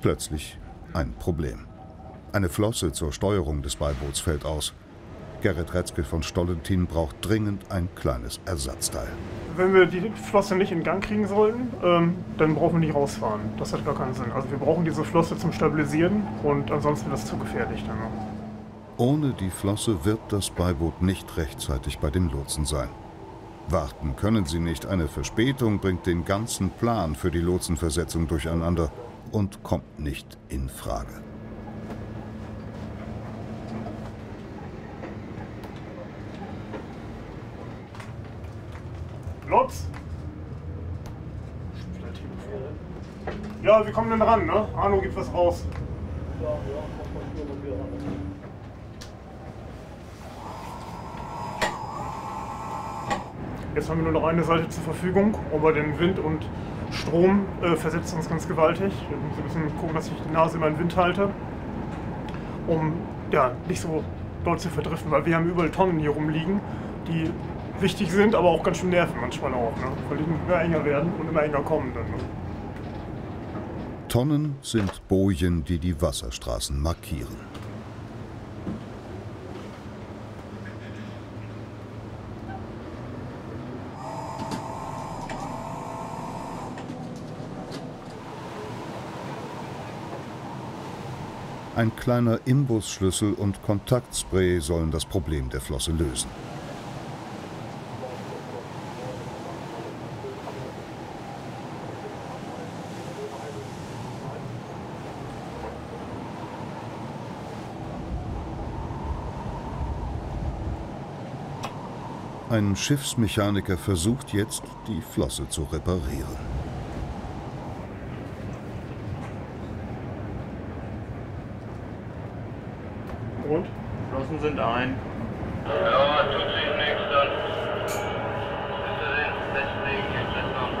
Plötzlich ein Problem. Eine Flosse zur Steuerung des Beiboots fällt aus. Gerrit Retzke von Stollentin braucht dringend ein kleines Ersatzteil. Wenn wir die Flosse nicht in Gang kriegen sollten, ähm, dann brauchen wir nicht rausfahren. Das hat gar keinen Sinn. Also wir brauchen diese Flosse zum Stabilisieren und ansonsten wird das zu gefährlich dann. Ohne die Flosse wird das Beiboot nicht rechtzeitig bei dem Lotsen sein. Warten können sie nicht. Eine Verspätung bringt den ganzen Plan für die Lotsenversetzung durcheinander und kommt nicht in Frage. Lotz? Ja, wir kommen denn ran, ne? Arno gibt was raus. Jetzt haben wir nur noch eine Seite zur Verfügung, aber den Wind und Strom äh, versetzt uns ganz gewaltig. Wir müssen ein bisschen gucken, dass ich die Nase immer in den Wind halte, um ja, nicht so dort zu verdriften, weil wir haben überall Tonnen hier rumliegen, die wichtig sind, aber auch ganz schön nerven manchmal auch, ne? weil die immer enger werden und immer enger kommen dann. Ne? Tonnen sind Bojen, die die Wasserstraßen markieren. Ein kleiner Imbusschlüssel und Kontaktspray sollen das Problem der Flosse lösen. Ein Schiffsmechaniker versucht jetzt, die Flosse zu reparieren. Und? Flossen sind ein. Ja, tut sich nichts dann.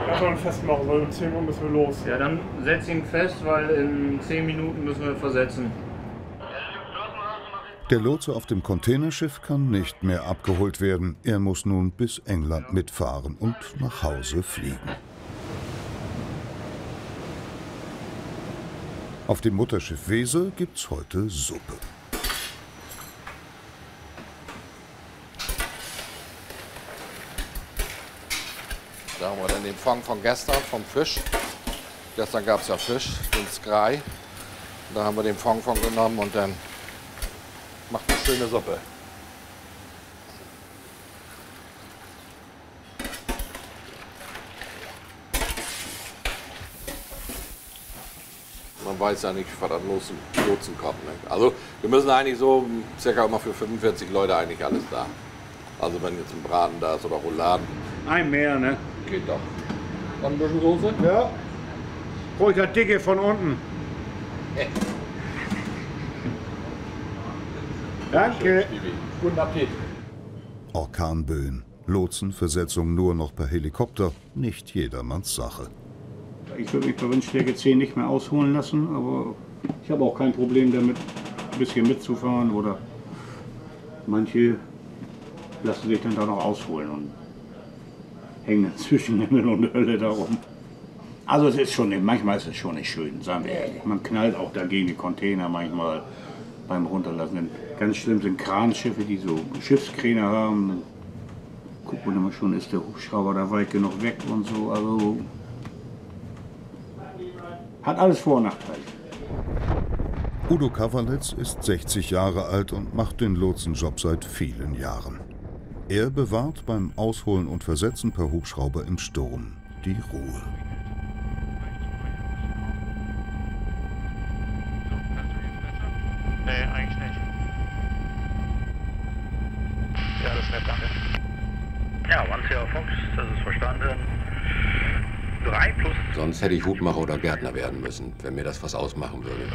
Lass mal festmachen, weil um 10 Uhr müssen wir los. Ja, dann setz ihn fest, weil in 10 Minuten müssen wir versetzen. Der Lotse auf dem Containerschiff kann nicht mehr abgeholt werden. Er muss nun bis England mitfahren und nach Hause fliegen. Auf dem Mutterschiff Weser gibt's heute Suppe. Da haben wir dann den Fang von gestern, vom Fisch. Gestern gab es ja Fisch, den Skrei. Da haben wir den Fang von genommen und dann schöne Suppe. Man weiß ja nicht, was an Lotsen, Lotsen kommt. Ne? Also wir müssen eigentlich so circa immer für 45 Leute eigentlich alles da. Also wenn jetzt ein Braten da ist oder Rouladen. Ein mehr, ne? Geht doch. Noch ein bisschen Soße? Ja. Ruhig das Dicke von unten. Danke. Guten Appetit. Orkanböen, Lotsenversetzung nur noch per Helikopter, nicht jedermanns Sache. Ich würde mich bei Windstärke 10 nicht mehr ausholen lassen, aber ich habe auch kein Problem damit, ein bisschen mitzufahren oder manche lassen sich dann da noch ausholen und hängen dann zwischen Himmel und Hölle darum. Also es ist schon, manchmal ist es schon nicht schön, sagen wir ehrlich. Man knallt auch dagegen die Container manchmal beim Runterlassen. Ganz schlimm sind Kranschiffe, die so Schiffskräne haben. Dann guckt man immer schon, ist der Hubschrauber da weit genug weg und so. Also hat alles Vor- und Nachteile. Udo Kawalitz ist 60 Jahre alt und macht den Lotsenjob seit vielen Jahren. Er bewahrt beim Ausholen und Versetzen per Hubschrauber im Sturm die Ruhe. Ja, One Sierra Fox, das ist verstanden. Drei plus. Sonst hätte ich Hutmacher oder Gärtner werden müssen, wenn mir das was ausmachen würde.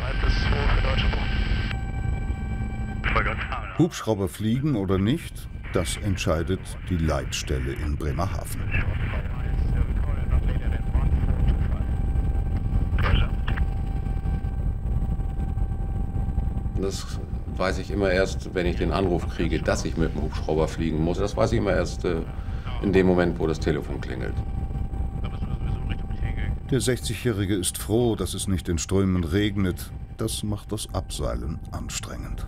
Hubschrauber fliegen oder nicht, das entscheidet die Leitstelle in Bremerhaven. Das weiß ich immer erst, wenn ich den Anruf kriege, dass ich mit dem Hubschrauber fliegen muss. Das weiß ich immer erst, äh, in dem Moment, wo das Telefon klingelt. Der 60-Jährige ist froh, dass es nicht in Strömen regnet. Das macht das Abseilen anstrengend.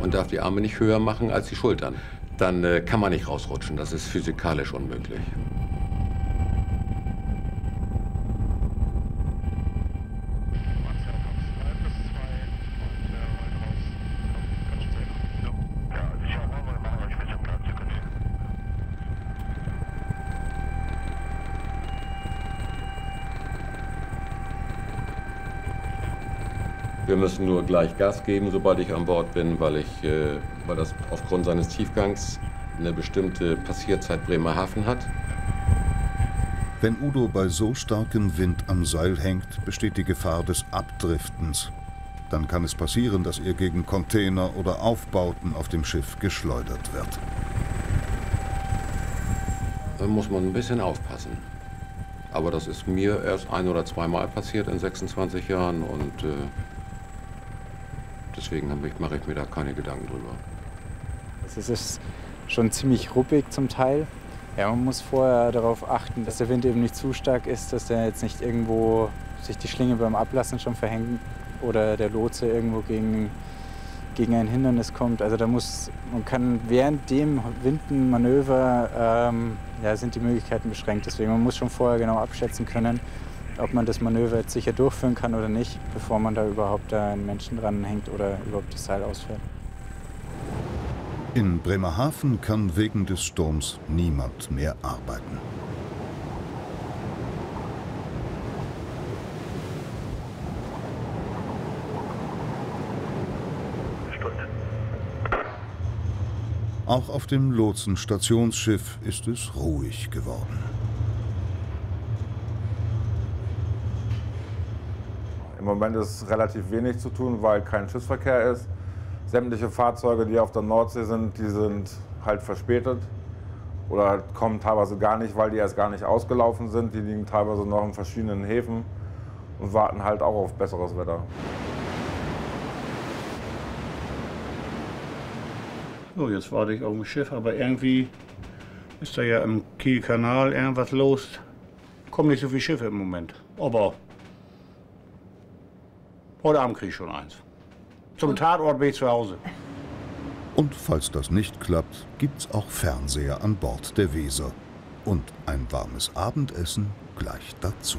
Man darf die Arme nicht höher machen als die Schultern. Dann äh, kann man nicht rausrutschen. Das ist physikalisch unmöglich. Wir müssen nur gleich Gas geben, sobald ich an Bord bin, weil, ich, äh, weil das aufgrund seines Tiefgangs eine bestimmte Passierzeit Bremerhaven hat. Wenn Udo bei so starkem Wind am Seil hängt, besteht die Gefahr des Abdriftens. Dann kann es passieren, dass er gegen Container oder Aufbauten auf dem Schiff geschleudert wird. Da muss man ein bisschen aufpassen. Aber das ist mir erst ein oder zweimal passiert in 26 Jahren und äh, deswegen mache ich mir da keine Gedanken drüber. Es ist schon ziemlich ruppig zum Teil. Ja, man muss vorher darauf achten, dass der Wind eben nicht zu stark ist, dass der jetzt nicht irgendwo sich die Schlinge beim Ablassen schon verhängt oder der Lotse irgendwo gegen, gegen ein Hindernis kommt. Also da muss, man kann während dem Windenmanöver ähm, ja, sind die Möglichkeiten beschränkt. Deswegen man muss schon vorher genau abschätzen können, ob man das Manöver jetzt sicher durchführen kann oder nicht, bevor man da überhaupt einen Menschen dranhängt oder überhaupt das Seil ausfällt. In Bremerhaven kann wegen des Sturms niemand mehr arbeiten. Auch auf dem Lotsenstationsschiff ist es ruhig geworden. Im Moment ist relativ wenig zu tun, weil kein Schiffsverkehr ist. Sämtliche Fahrzeuge, die auf der Nordsee sind, die sind halt verspätet oder kommen teilweise gar nicht, weil die erst gar nicht ausgelaufen sind. Die liegen teilweise noch in verschiedenen Häfen und warten halt auch auf besseres Wetter. So, jetzt warte ich auf dem Schiff, aber irgendwie ist da ja im Kielkanal irgendwas los. Kommen nicht so viele Schiffe im Moment. Aber Heute Abend kriege ich schon eins. Zum Tatort bin ich zu Hause. Und falls das nicht klappt, gibt's auch Fernseher an Bord der Weser. Und ein warmes Abendessen gleich dazu.